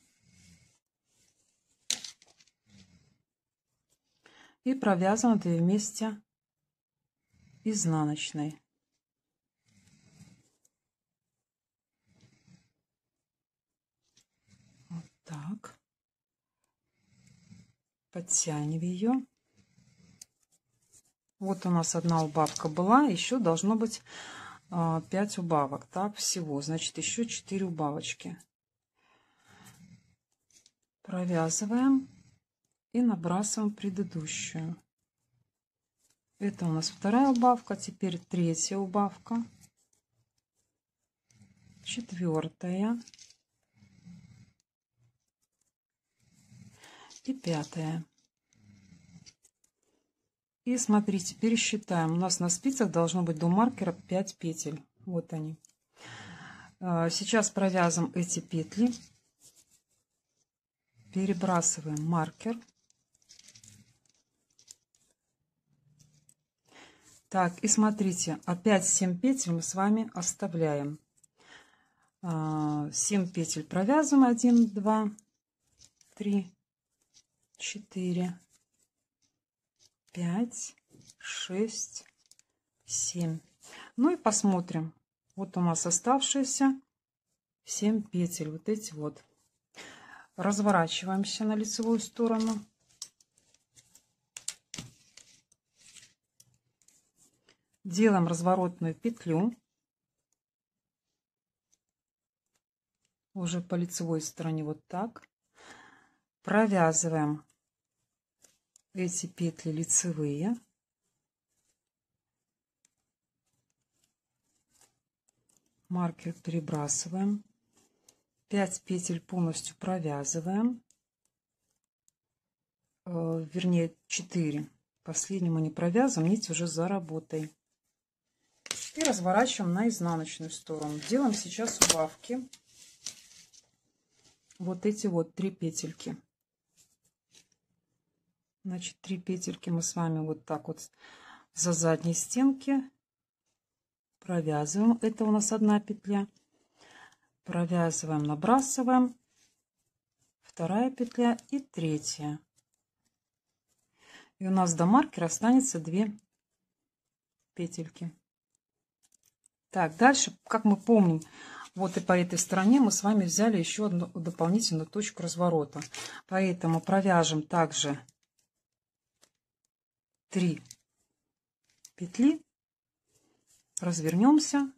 и провязываем 2 вместе изнаночной. Вот так. Подтянем ее. Вот у нас одна убавка была, еще должно быть 5 а, убавок. Так, всего. Значит, еще 4 убавочки. Провязываем и набрасываем предыдущую. Это у нас вторая убавка, теперь третья убавка, четвертая и пятая. И смотрите, пересчитаем. У нас на спицах должно быть до маркера 5 петель. Вот они. А, сейчас провязываем эти петли. Перебрасываем маркер. Так, и смотрите, опять 7 петель мы с вами оставляем. 7 а, петель провязываем. 1, 2, 3, 4, 5, 6, 7. Ну и посмотрим. Вот у нас оставшиеся 7 петель. Вот эти вот. Разворачиваемся на лицевую сторону. делаем разворотную петлю уже по лицевой стороне вот так провязываем эти петли лицевые маркер перебрасываем 5 петель полностью провязываем э, вернее 4 последним мы не провязываем нить уже за работой и разворачиваем на изнаночную сторону. Делаем сейчас убавки. Вот эти вот три петельки. Значит, три петельки мы с вами вот так вот за задней стенки провязываем. Это у нас одна петля. Провязываем, набрасываем. Вторая петля и третья. И у нас до маркера останется две петельки. Так, дальше, как мы помним, вот и по этой стороне мы с вами взяли еще одну дополнительную точку разворота. Поэтому провяжем также 3 петли, развернемся,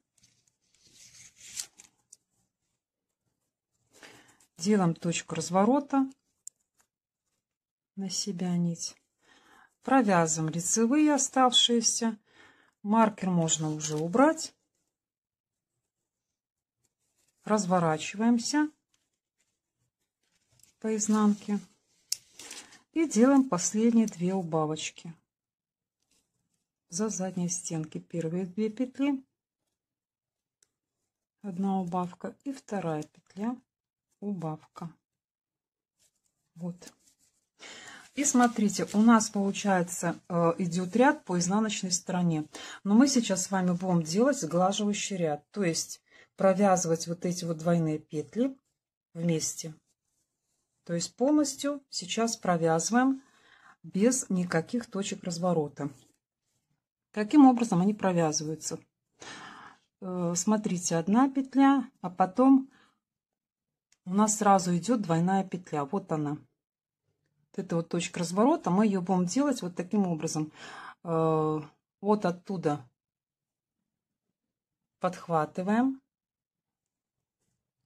делаем точку разворота на себя нить, провязываем лицевые оставшиеся, маркер можно уже убрать. Разворачиваемся по изнанке. И делаем последние две убавочки за задние стенки первые две петли одна убавка и вторая петля убавка вот и смотрите, у нас получается э, идет ряд по изнаночной стороне. Но мы сейчас с вами будем делать сглаживающий ряд. То есть провязывать вот эти вот двойные петли вместе. То есть полностью сейчас провязываем без никаких точек разворота. Каким образом они провязываются? Э, смотрите, одна петля, а потом у нас сразу идет двойная петля. Вот она. Вот эта вот точка разворота. Мы ее будем делать вот таким образом. Э, вот оттуда подхватываем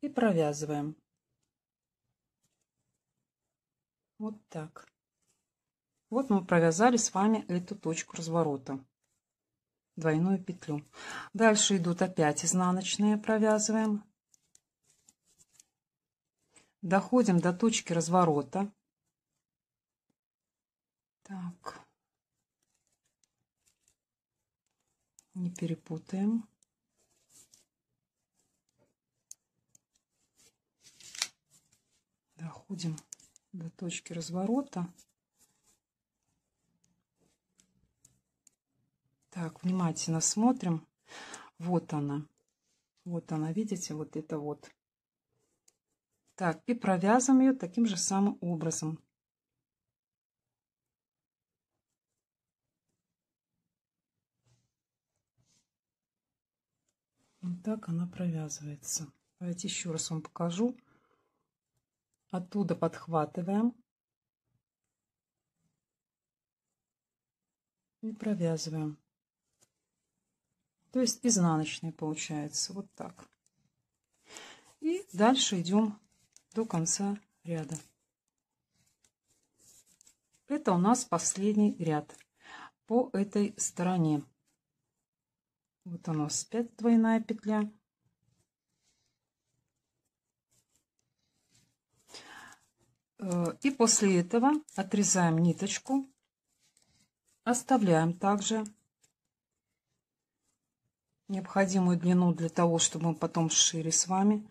и провязываем. Вот так. Вот мы провязали с вами эту точку разворота. Двойную петлю. Дальше идут опять изнаночные, провязываем. Доходим до точки разворота. Так. Не перепутаем. доходим до точки разворота. Так, внимательно смотрим. Вот она. Вот она, видите, вот это вот. Так, и провязываем ее таким же самым образом. Вот так она провязывается. Давайте еще раз вам покажу. Оттуда подхватываем и провязываем. То есть изнаночный получается. Вот так. И дальше идем до конца ряда. Это у нас последний ряд по этой стороне. Вот у нас опять двойная петля. Э, и после этого отрезаем ниточку, оставляем также необходимую длину для того, чтобы мы потом шили с вами.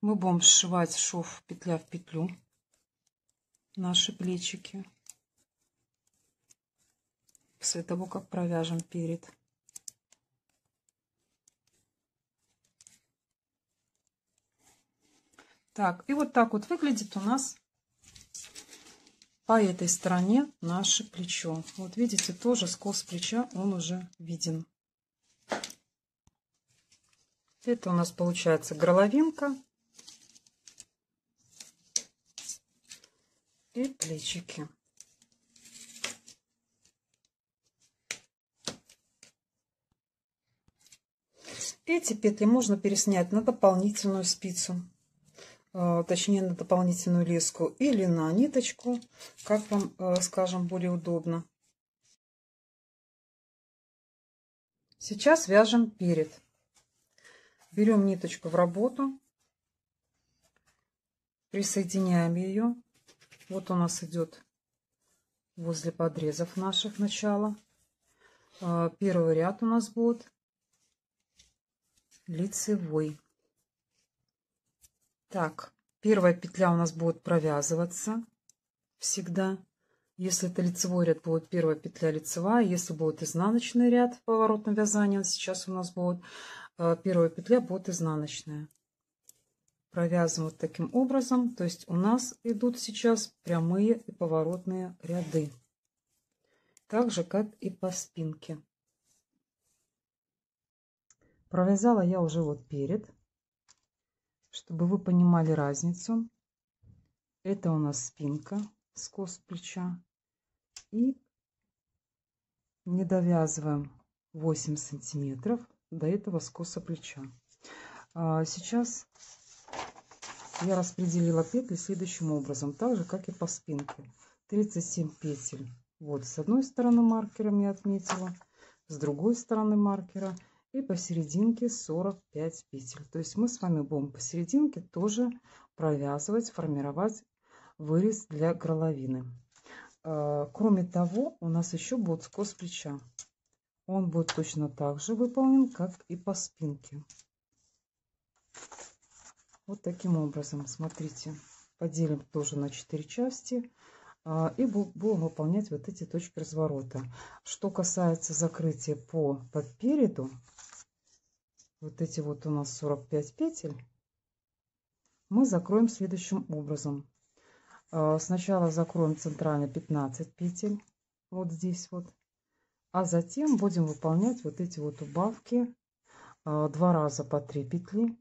Мы будем сшивать шов петля в петлю наши плечики после того, как провяжем перед. Так, и вот так вот выглядит у нас по этой стороне наше плечо. Вот видите, тоже скос плеча, он уже виден. Это у нас получается горловинка и плечики. Эти петли можно переснять на дополнительную спицу. Э, точнее на дополнительную леску или на ниточку, как вам, э, скажем, более удобно. Сейчас вяжем перед. Берем ниточку в работу, присоединяем ее. Вот у нас идет возле подрезов наших начала. Первый ряд у нас будет лицевой. Так, первая петля у нас будет провязываться всегда. Если это лицевой ряд, будет первая петля лицевая. Если будет изнаночный ряд в поворотном вязании, сейчас у нас будет первая петля будет изнаночная. Провязываем вот таким образом. То есть у нас идут сейчас прямые и поворотные ряды. Так же, как и по спинке. Провязала я уже вот перед чтобы вы понимали разницу. Это у нас спинка, скос плеча. И не довязываем 8 сантиметров до этого скоса плеча. А, сейчас я распределила петли следующим образом, так же, как и по спинке. 37 петель. Вот с одной стороны маркером я отметила, с другой стороны маркера и посерединке 45 петель. То есть мы с вами будем посерединке тоже провязывать, формировать вырез для горловины. А, кроме того, у нас еще будет скос плеча. Он будет точно так же выполнен, как и по спинке. Вот таким образом, смотрите, поделим тоже на 4 части. А, и будем выполнять вот эти точки разворота. Что касается закрытия по подпереду, вот эти вот у нас 45 петель, мы закроем следующим образом. А, сначала закроем центрально 15 петель, вот здесь вот, а затем будем выполнять вот эти вот убавки а, два раза по 3 петли,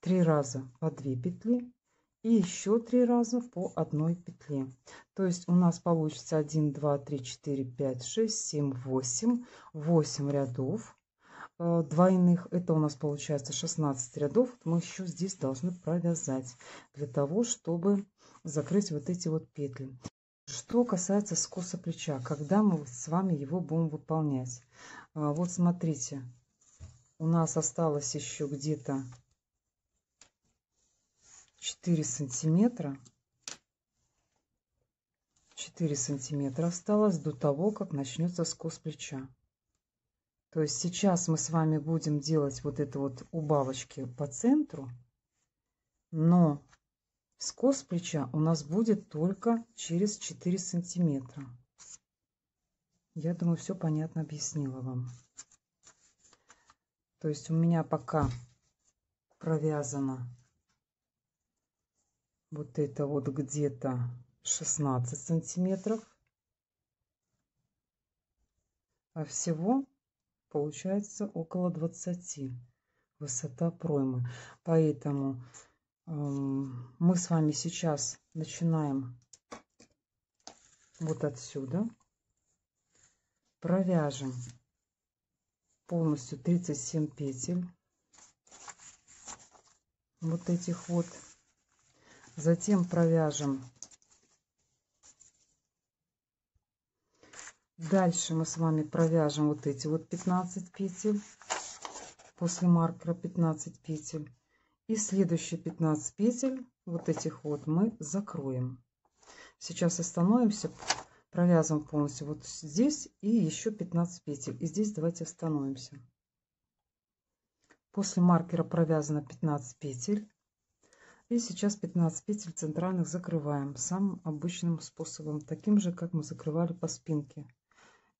три раза по 2 петли и еще три раза по одной петле. То есть у нас получится 1, 2, 3, 4, 5, 6, 7, 8, 8 рядов э, двойных. Это у нас получается 16 рядов. Мы еще здесь должны провязать для того, чтобы закрыть вот эти вот петли. Что касается скоса плеча, когда мы с вами его будем выполнять. Э, вот смотрите, у нас осталось еще где-то 4 сантиметра 4 сантиметра осталось до того как начнется скос плеча то есть сейчас мы с вами будем делать вот это вот убавочки по центру но скос плеча у нас будет только через 4 сантиметра. Я думаю все понятно объяснила вам. То есть у меня пока провязано вот это вот где-то 16 сантиметров. А всего получается около 20 высота проймы. Поэтому мы с вами сейчас начинаем вот отсюда провяжем полностью 37 петель вот этих вот Затем провяжем. Дальше мы с вами провяжем вот эти вот 15 петель. После маркера 15 петель. И следующие 15 петель, вот этих вот, мы закроем. Сейчас остановимся, провязываем полностью вот здесь и еще 15 петель. И здесь давайте остановимся. После маркера провязано 15 петель. И сейчас 15 петель центральных закрываем самым обычным способом, таким же, как мы закрывали по спинке.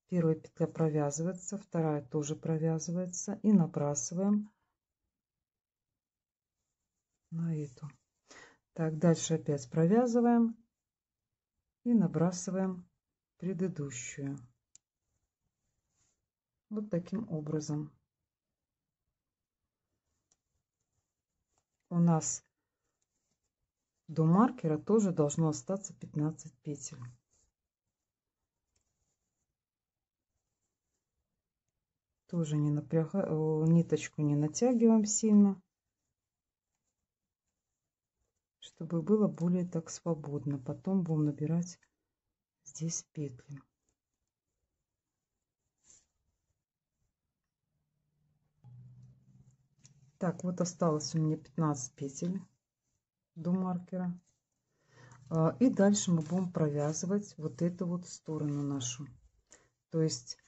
Первая петля провязывается, вторая тоже провязывается и набрасываем на эту. Так, дальше опять провязываем и набрасываем предыдущую. Вот таким образом. У нас до маркера тоже должно остаться 15 петель. Тоже не напрягаем, ниточку не натягиваем сильно, чтобы было более так свободно. Потом будем набирать здесь петли. Так, вот осталось у меня 15 петель до маркера. А, и дальше мы будем провязывать вот эту вот сторону нашу. То есть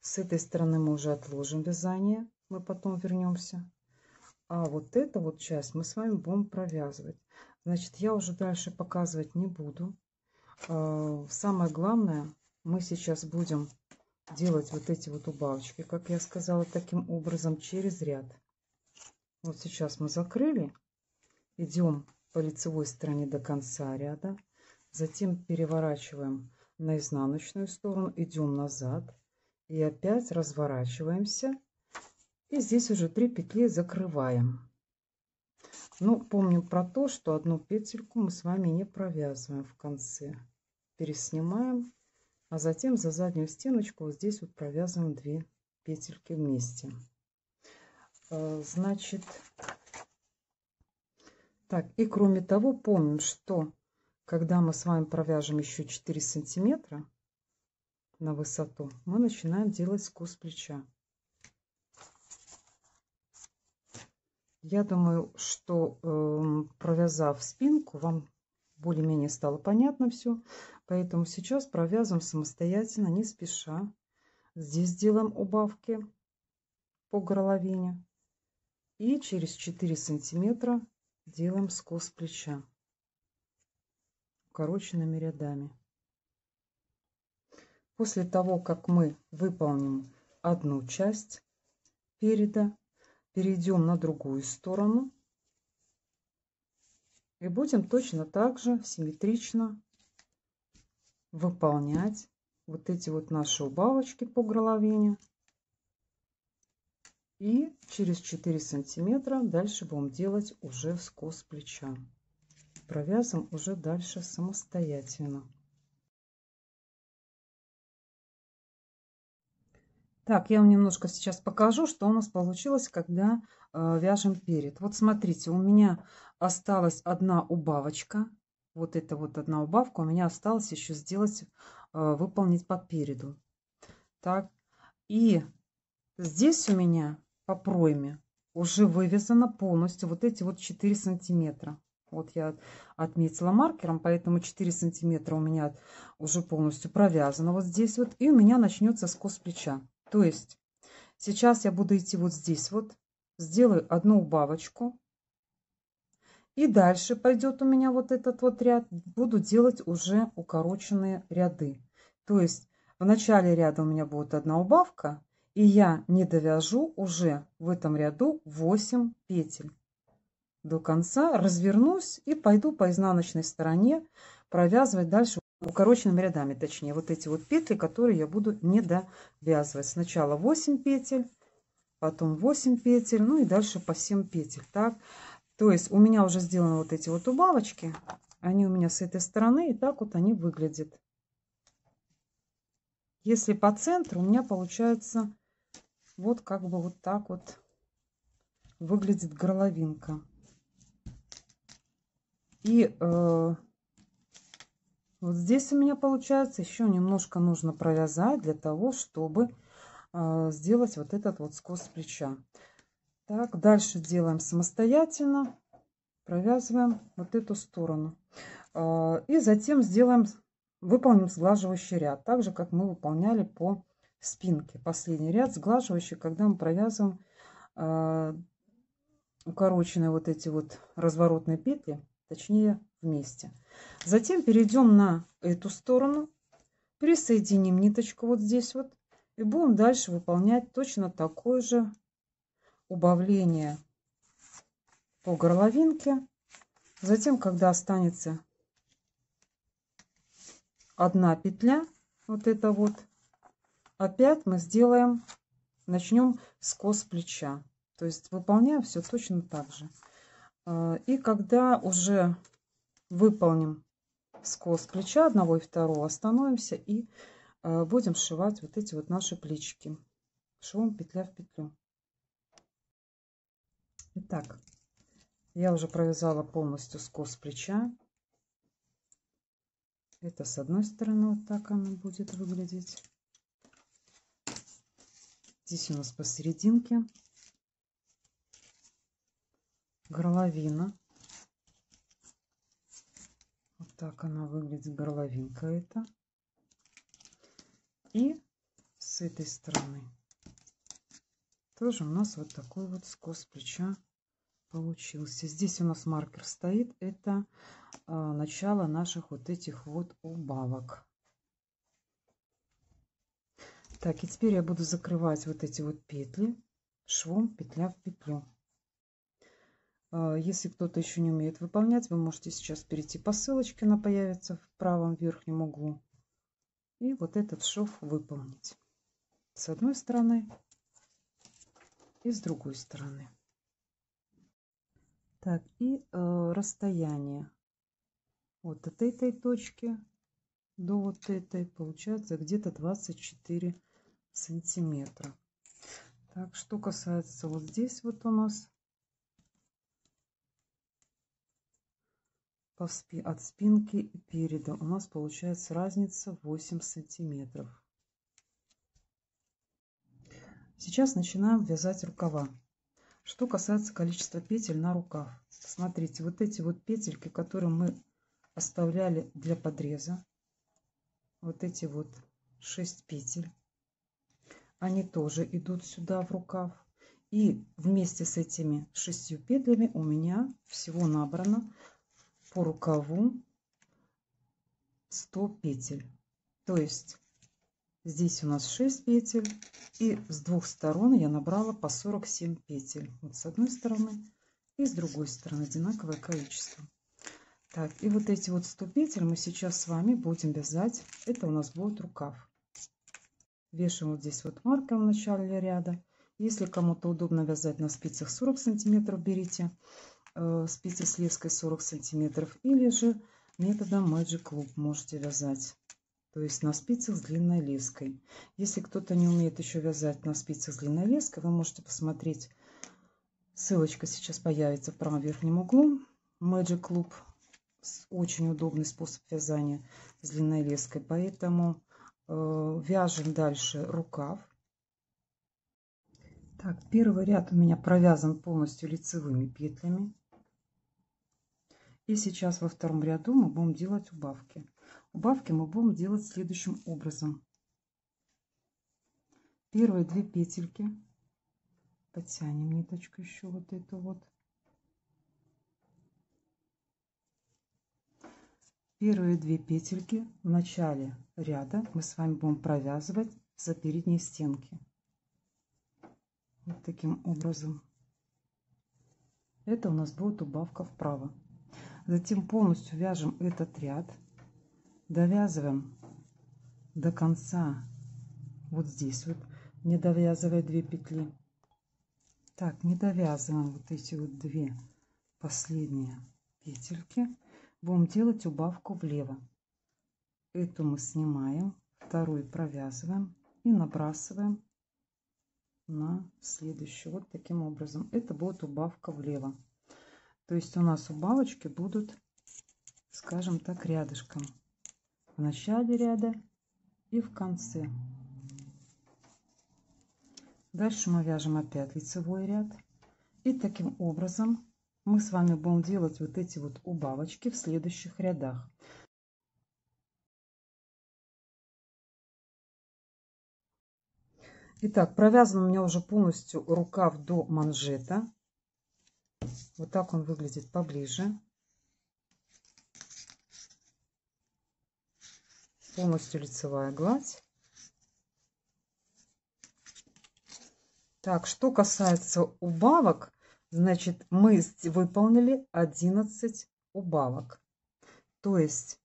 с этой стороны мы уже отложим вязание, мы потом вернемся. А вот эту вот часть мы с вами будем провязывать. Значит, я уже дальше показывать не буду. А, самое главное, мы сейчас будем делать вот эти вот убавочки, как я сказала, таким образом через ряд. Вот сейчас мы закрыли, идем по лицевой стороне до конца ряда, затем переворачиваем на изнаночную сторону, идем назад, и опять разворачиваемся. И здесь уже три петли закрываем. Ну, помним про то, что одну петельку мы с вами не провязываем в конце. Переснимаем, а затем за заднюю стеночку вот здесь вот провязываем две петельки вместе. Э, значит, так, и кроме того, помним, что когда мы с вами провяжем еще 4 сантиметра, на высоту, мы начинаем делать скос плеча. Я думаю, что э, провязав спинку, вам более-менее стало понятно все. Поэтому сейчас провязываем самостоятельно, не спеша. Здесь делаем убавки по горловине. И через 4 сантиметра делаем скос плеча укороченными рядами. После того, как мы выполним одну часть переда, перейдем на другую сторону и будем точно так же симметрично выполнять вот эти вот наши убавочки по горловине. И через 4 сантиметра дальше будем делать уже скос плеча. Провязываем уже дальше самостоятельно. Так, я вам немножко сейчас покажу, что у нас получилось, когда э, вяжем перед. Вот смотрите, у меня осталась одна убавочка. Вот это вот одна убавка у меня осталось еще сделать, э, выполнить по переду. Так, и здесь у меня по пройме уже вывязано полностью вот эти вот 4 сантиметра. Вот я отметила маркером, поэтому 4 сантиметра у меня уже полностью провязано вот здесь вот. И у меня начнется скос плеча. То есть сейчас я буду идти вот здесь вот, сделаю одну убавочку. И дальше пойдет у меня вот этот вот ряд. Буду делать уже укороченные ряды. То есть в начале ряда у меня будет одна убавка. И я не довяжу уже в этом ряду 8 петель. До конца развернусь и пойду по изнаночной стороне провязывать дальше укороченными рядами, точнее, вот эти вот петли, которые я буду не довязывать. Сначала 8 петель, потом 8 петель, ну и дальше по 7 петель. Так, то есть у меня уже сделаны вот эти вот убавочки, они у меня с этой стороны, и так вот они выглядят. Если по центру, у меня получается вот как бы вот так вот выглядит горловинка. И э, вот здесь у меня получается еще немножко нужно провязать для того, чтобы э, сделать вот этот вот скос плеча. Так, дальше делаем самостоятельно, провязываем вот эту сторону. Э, и затем сделаем, выполним сглаживающий ряд, так же, как мы выполняли по спинке. Последний ряд сглаживающий, когда мы провязываем э, укороченные вот эти вот разворотные петли, точнее вместе. Затем перейдем на эту сторону, присоединим ниточку вот здесь вот и будем дальше выполнять точно такое же убавление по горловинке Затем, когда останется одна петля, вот это вот, опять мы сделаем, начнем скос плеча. То есть выполняем все точно так же. А, и когда уже выполним скос плеча одного и второго, остановимся и а, будем сшивать вот эти вот наши плечики. Швом петля в петлю. Итак, я уже провязала полностью скос плеча. Это с одной стороны вот так оно будет выглядеть. Здесь у нас посерединке горловина. Вот так она выглядит, горловинка это. И с этой стороны тоже у нас вот такой вот скос плеча получился. Здесь у нас маркер стоит. Это э, начало наших вот этих вот убавок. Так, и теперь я буду закрывать вот эти вот петли швом петля в петлю. А, если кто-то еще не умеет выполнять, вы можете сейчас перейти по ссылочке, она появится в правом верхнем углу. И вот этот шов выполнить. С одной стороны и с другой стороны. Так, и э, расстояние вот от этой точки до вот этой получается где-то 24 сантиметра. Так, что касается вот здесь вот у нас от спинки и переда у нас получается разница 8 сантиметров. Сейчас начинаем вязать рукава. Что касается количества петель на рукав. Смотрите, вот эти вот петельки, которые мы оставляли для подреза. Вот эти вот 6 петель. Они тоже идут сюда в рукав. И вместе с этими шестью петлями у меня всего набрано по рукаву 100 петель. То есть здесь у нас 6 петель и с двух сторон я набрала по 47 петель. Вот с одной стороны и с другой стороны одинаковое количество. Так, и вот эти вот 100 петель мы сейчас с вами будем вязать. Это у нас будет рукав. Вешаем вот здесь вот маркер в начале ряда. Если кому-то удобно вязать на спицах 40 сантиметров, берите. Э, спицы с леской 40 сантиметров или же методом Magic Loop можете вязать то есть на спицах с длинной леской. Если кто-то не умеет еще вязать на спицах с длинной леской вы можете посмотреть ссылочка сейчас появится в правом верхнем углу. Magic Loop очень удобный способ вязания с длинной леской поэтому э, вяжем дальше рукав. Так первый ряд у меня провязан полностью лицевыми петлями и сейчас во втором ряду мы будем делать убавки. Убавки мы будем делать следующим образом. Первые две петельки. Подтянем ниточку еще вот эту вот. Первые две петельки в начале ряда мы с вами будем провязывать за передние стенки. Вот таким образом. Это у нас будет убавка вправо. Затем полностью вяжем этот ряд. Довязываем до конца. Вот здесь вот, не довязывая две петли. Так, не довязываем вот эти вот две последние петельки. Будем делать убавку влево. Эту мы снимаем, вторую провязываем и набрасываем на следующую. Вот таким образом. Это будет убавка влево. То есть у нас убавочки будут, скажем так, рядышком. В начале ряда и в конце. Дальше мы вяжем опять лицевой ряд. И таким образом мы с вами будем делать вот эти вот убавочки в следующих рядах. Итак, провязан у меня уже полностью рукав до манжета. Вот так он выглядит поближе. Полностью лицевая гладь. Так, что касается убавок, значит, мы выполнили 11 убавок. То есть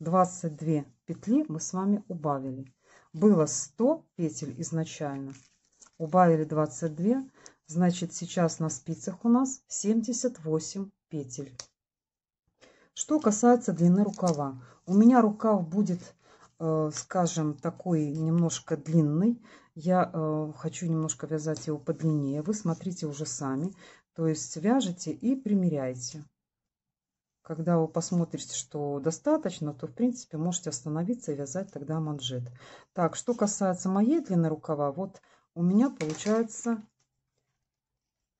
22 петли мы с вами убавили. Было 100 петель изначально. Убавили 22. Значит, сейчас на спицах у нас 78 петель. Что касается длины рукава. У меня рукав будет, э, скажем, такой немножко длинный. Я э, хочу немножко вязать его подлиннее. Вы смотрите уже сами. То есть вяжите и примеряйте. Когда вы посмотрите, что достаточно, то, в принципе, можете остановиться и вязать тогда манжет. Так, что касается моей длины рукава, вот у меня получается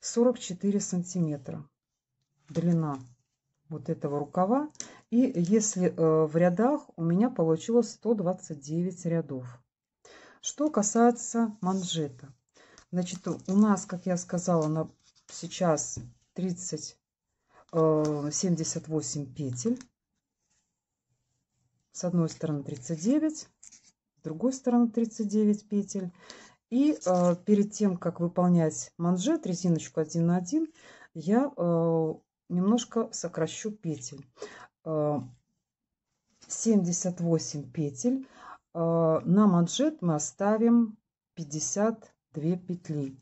44 сантиметра длина вот этого рукава. И если э, в рядах у меня получилось 129 рядов. Что касается манжета. Значит, у нас, как я сказала, на сейчас 30 78 э, петель. С одной стороны 39, с другой стороны 39 петель. И э, перед тем, как выполнять манжет, резиночку 1 на 1, я э, немножко сокращу петель. Э, 78 петель. Э, на манжет мы оставим 52 петли.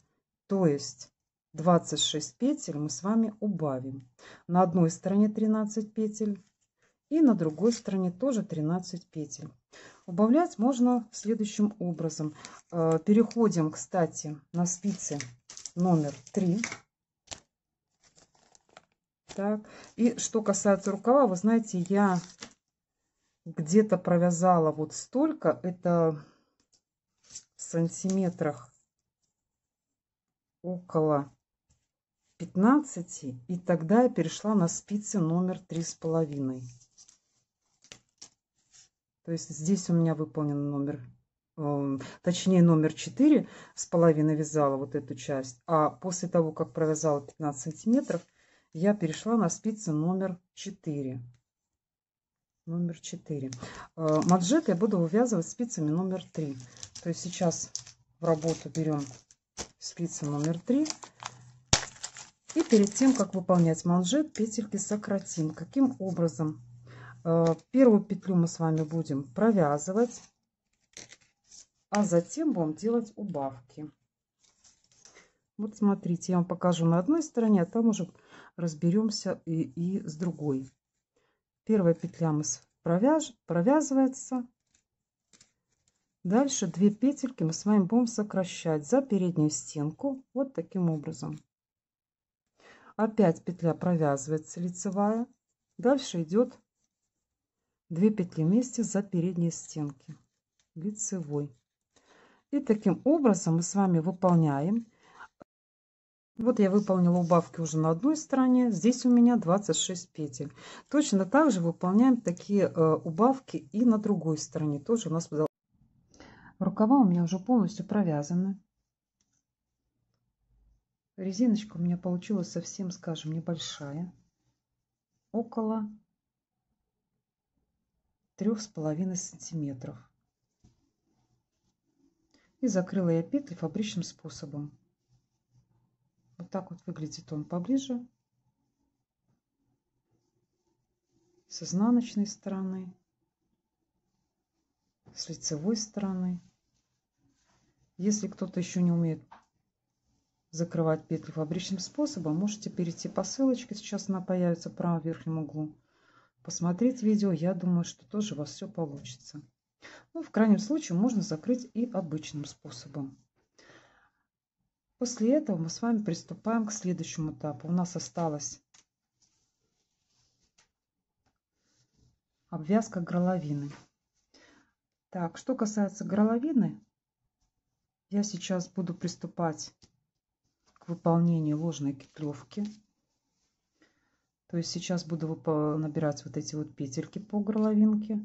То есть 26 петель мы с вами убавим. На одной стороне 13 петель и на другой стороне тоже 13 петель. Убавлять можно следующим образом. Э, переходим, кстати, на спицы номер 3. Так. И что касается рукава, вы знаете, я где-то провязала вот столько. Это в сантиметрах около 15 и тогда я перешла на спицы номер три с половиной то есть здесь у меня выполнен номер э, точнее номер 4 с половиной вязала вот эту часть. А после того как провязала 15 сантиметров я перешла на спицы номер 4 номер 4 э, манжет я буду вывязывать спицами номер 3 то есть сейчас в работу берем спицы номер 3 и перед тем, как выполнять манжет, петельки сократим. Каким образом? Э, первую петлю мы с вами будем провязывать, а затем будем делать убавки. Вот смотрите, я вам покажу на одной стороне, а там уже разберемся и, и с другой. Первая петля мы провяж, провязывается. Дальше две петельки мы с вами будем сокращать за переднюю стенку вот таким образом. Опять петля провязывается лицевая. Дальше идет 2 петли вместе за передние стенки лицевой. И таким образом мы с вами выполняем. Вот я выполнила убавки уже на одной стороне. Здесь у меня 26 петель. Точно так же выполняем такие э, убавки и на другой стороне. Тоже у нас рукава у меня уже полностью провязаны. Резиночка у меня получилась совсем, скажем, небольшая. Около трех с половиной сантиметров. И закрыла я петли фабричным способом. Вот так вот выглядит он поближе. С изнаночной стороны. С лицевой стороны. Если кто-то еще не умеет закрывать петли фабричным способом, можете перейти по ссылочке, сейчас она появится в правом верхнем углу. Посмотреть видео, я думаю, что тоже у вас все получится. Ну, в крайнем случае можно закрыть и обычным способом. После этого мы с вами приступаем к следующему этапу. У нас осталась обвязка горловины. Так, что касается горловины, я сейчас буду приступать к выполнению ложной петлевки. То есть сейчас буду набирать вот эти вот петельки по горловинке.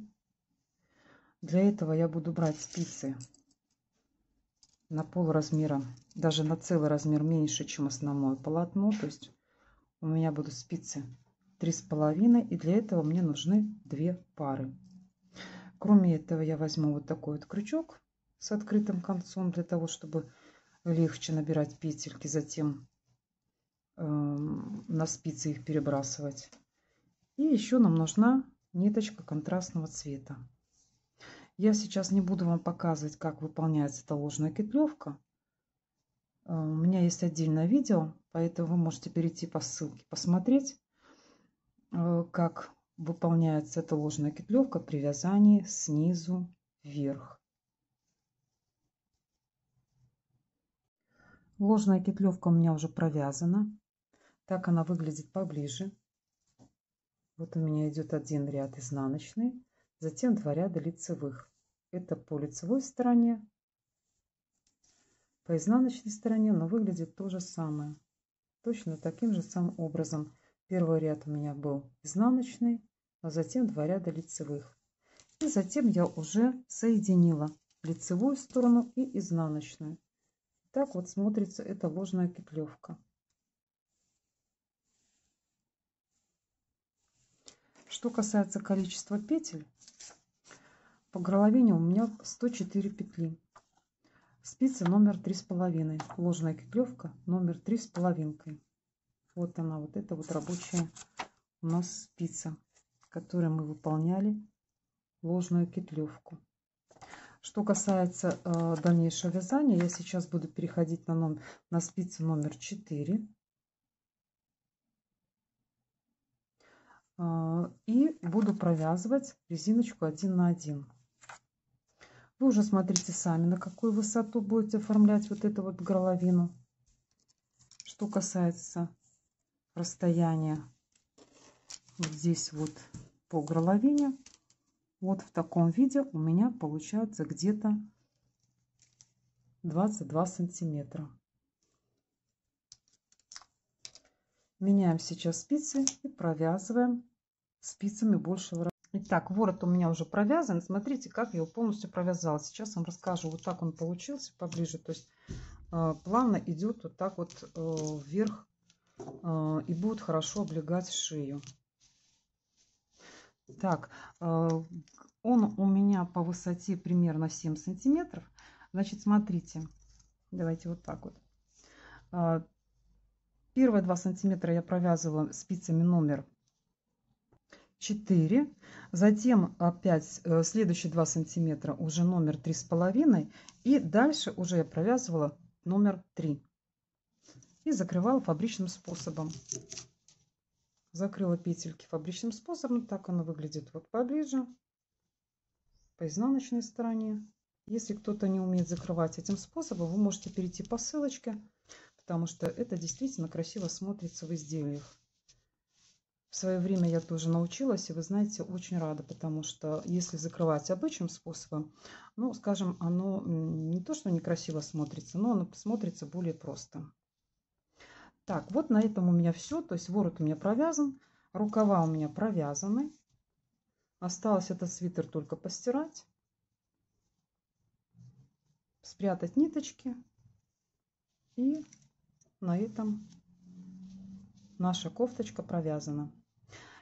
Для этого я буду брать спицы на пол размера, даже на целый размер меньше, чем основное полотно. То есть у меня будут спицы три с половиной, и для этого мне нужны две пары. Кроме этого я возьму вот такой вот крючок с открытым концом для того, чтобы легче набирать петельки, затем на спицы их перебрасывать. И еще нам нужна ниточка контрастного цвета. Я сейчас не буду вам показывать, как выполняется эта ложная кетлевка. Э, у меня есть отдельное видео, поэтому вы можете перейти по ссылке, посмотреть, э, как выполняется эта ложная кетлевка при вязании снизу вверх. Ложная кетлевка у меня уже провязана. Так она выглядит поближе. Вот у меня идет один ряд изнаночный, затем два ряда лицевых. Это по лицевой стороне, по изнаночной стороне, но выглядит то же самое. Точно таким же самым образом. Первый ряд у меня был изнаночный, а затем два ряда лицевых. И затем я уже соединила лицевую сторону и изнаночную. Так вот смотрится эта ложная петлевка. Что касается количества петель, по горловине у меня 104 петли. Спица номер три с половиной. Ложная петлевка номер три с половинкой. Вот она, вот эта вот рабочая у нас спица, которой мы выполняли ложную петлевку. Что касается э, дальнейшего вязания, я сейчас буду переходить на, номер, на спицу номер 4. И буду провязывать резиночку 1 на 1. Вы уже смотрите сами, на какую высоту будете оформлять вот эту вот горловину. Что касается расстояния вот здесь вот по горловине, вот в таком виде у меня получается где-то 22 сантиметра. Меняем сейчас спицы и провязываем спицами большего Итак, ворот у меня уже провязан. Смотрите, как я его полностью провязала. Сейчас вам расскажу. Вот так он получился поближе. То есть э, плавно идет вот так вот э, вверх э, и будет хорошо облегать шею. Так, э, он у меня по высоте примерно 7 сантиметров. Значит, смотрите, давайте вот так вот. Э, первые 2 сантиметра я провязывала спицами номер 4. Затем опять э, следующие 2 сантиметра уже номер три с половиной. И дальше уже я провязывала номер 3. И закрывала фабричным способом закрыла петельки фабричным способом. Так оно выглядит вот поближе, по изнаночной стороне. Если кто-то не умеет закрывать этим способом, вы можете перейти по ссылочке, потому что это действительно красиво смотрится в изделиях. В свое время я тоже научилась, и вы знаете, очень рада, потому что если закрывать обычным способом, ну, скажем, оно не то, что некрасиво смотрится, но оно смотрится более просто. Так, вот на этом у меня все. То есть ворот у меня провязан, рукава у меня провязаны. Осталось этот свитер только постирать, спрятать ниточки. И на этом наша кофточка провязана.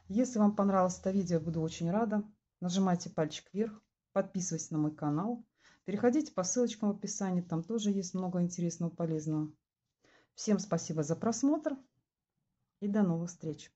Если вам понравилось это видео, буду очень рада. Нажимайте пальчик вверх, подписывайтесь на мой канал. Переходите по ссылочкам в описании, там тоже есть много интересного, полезного. Всем спасибо за просмотр и до новых встреч!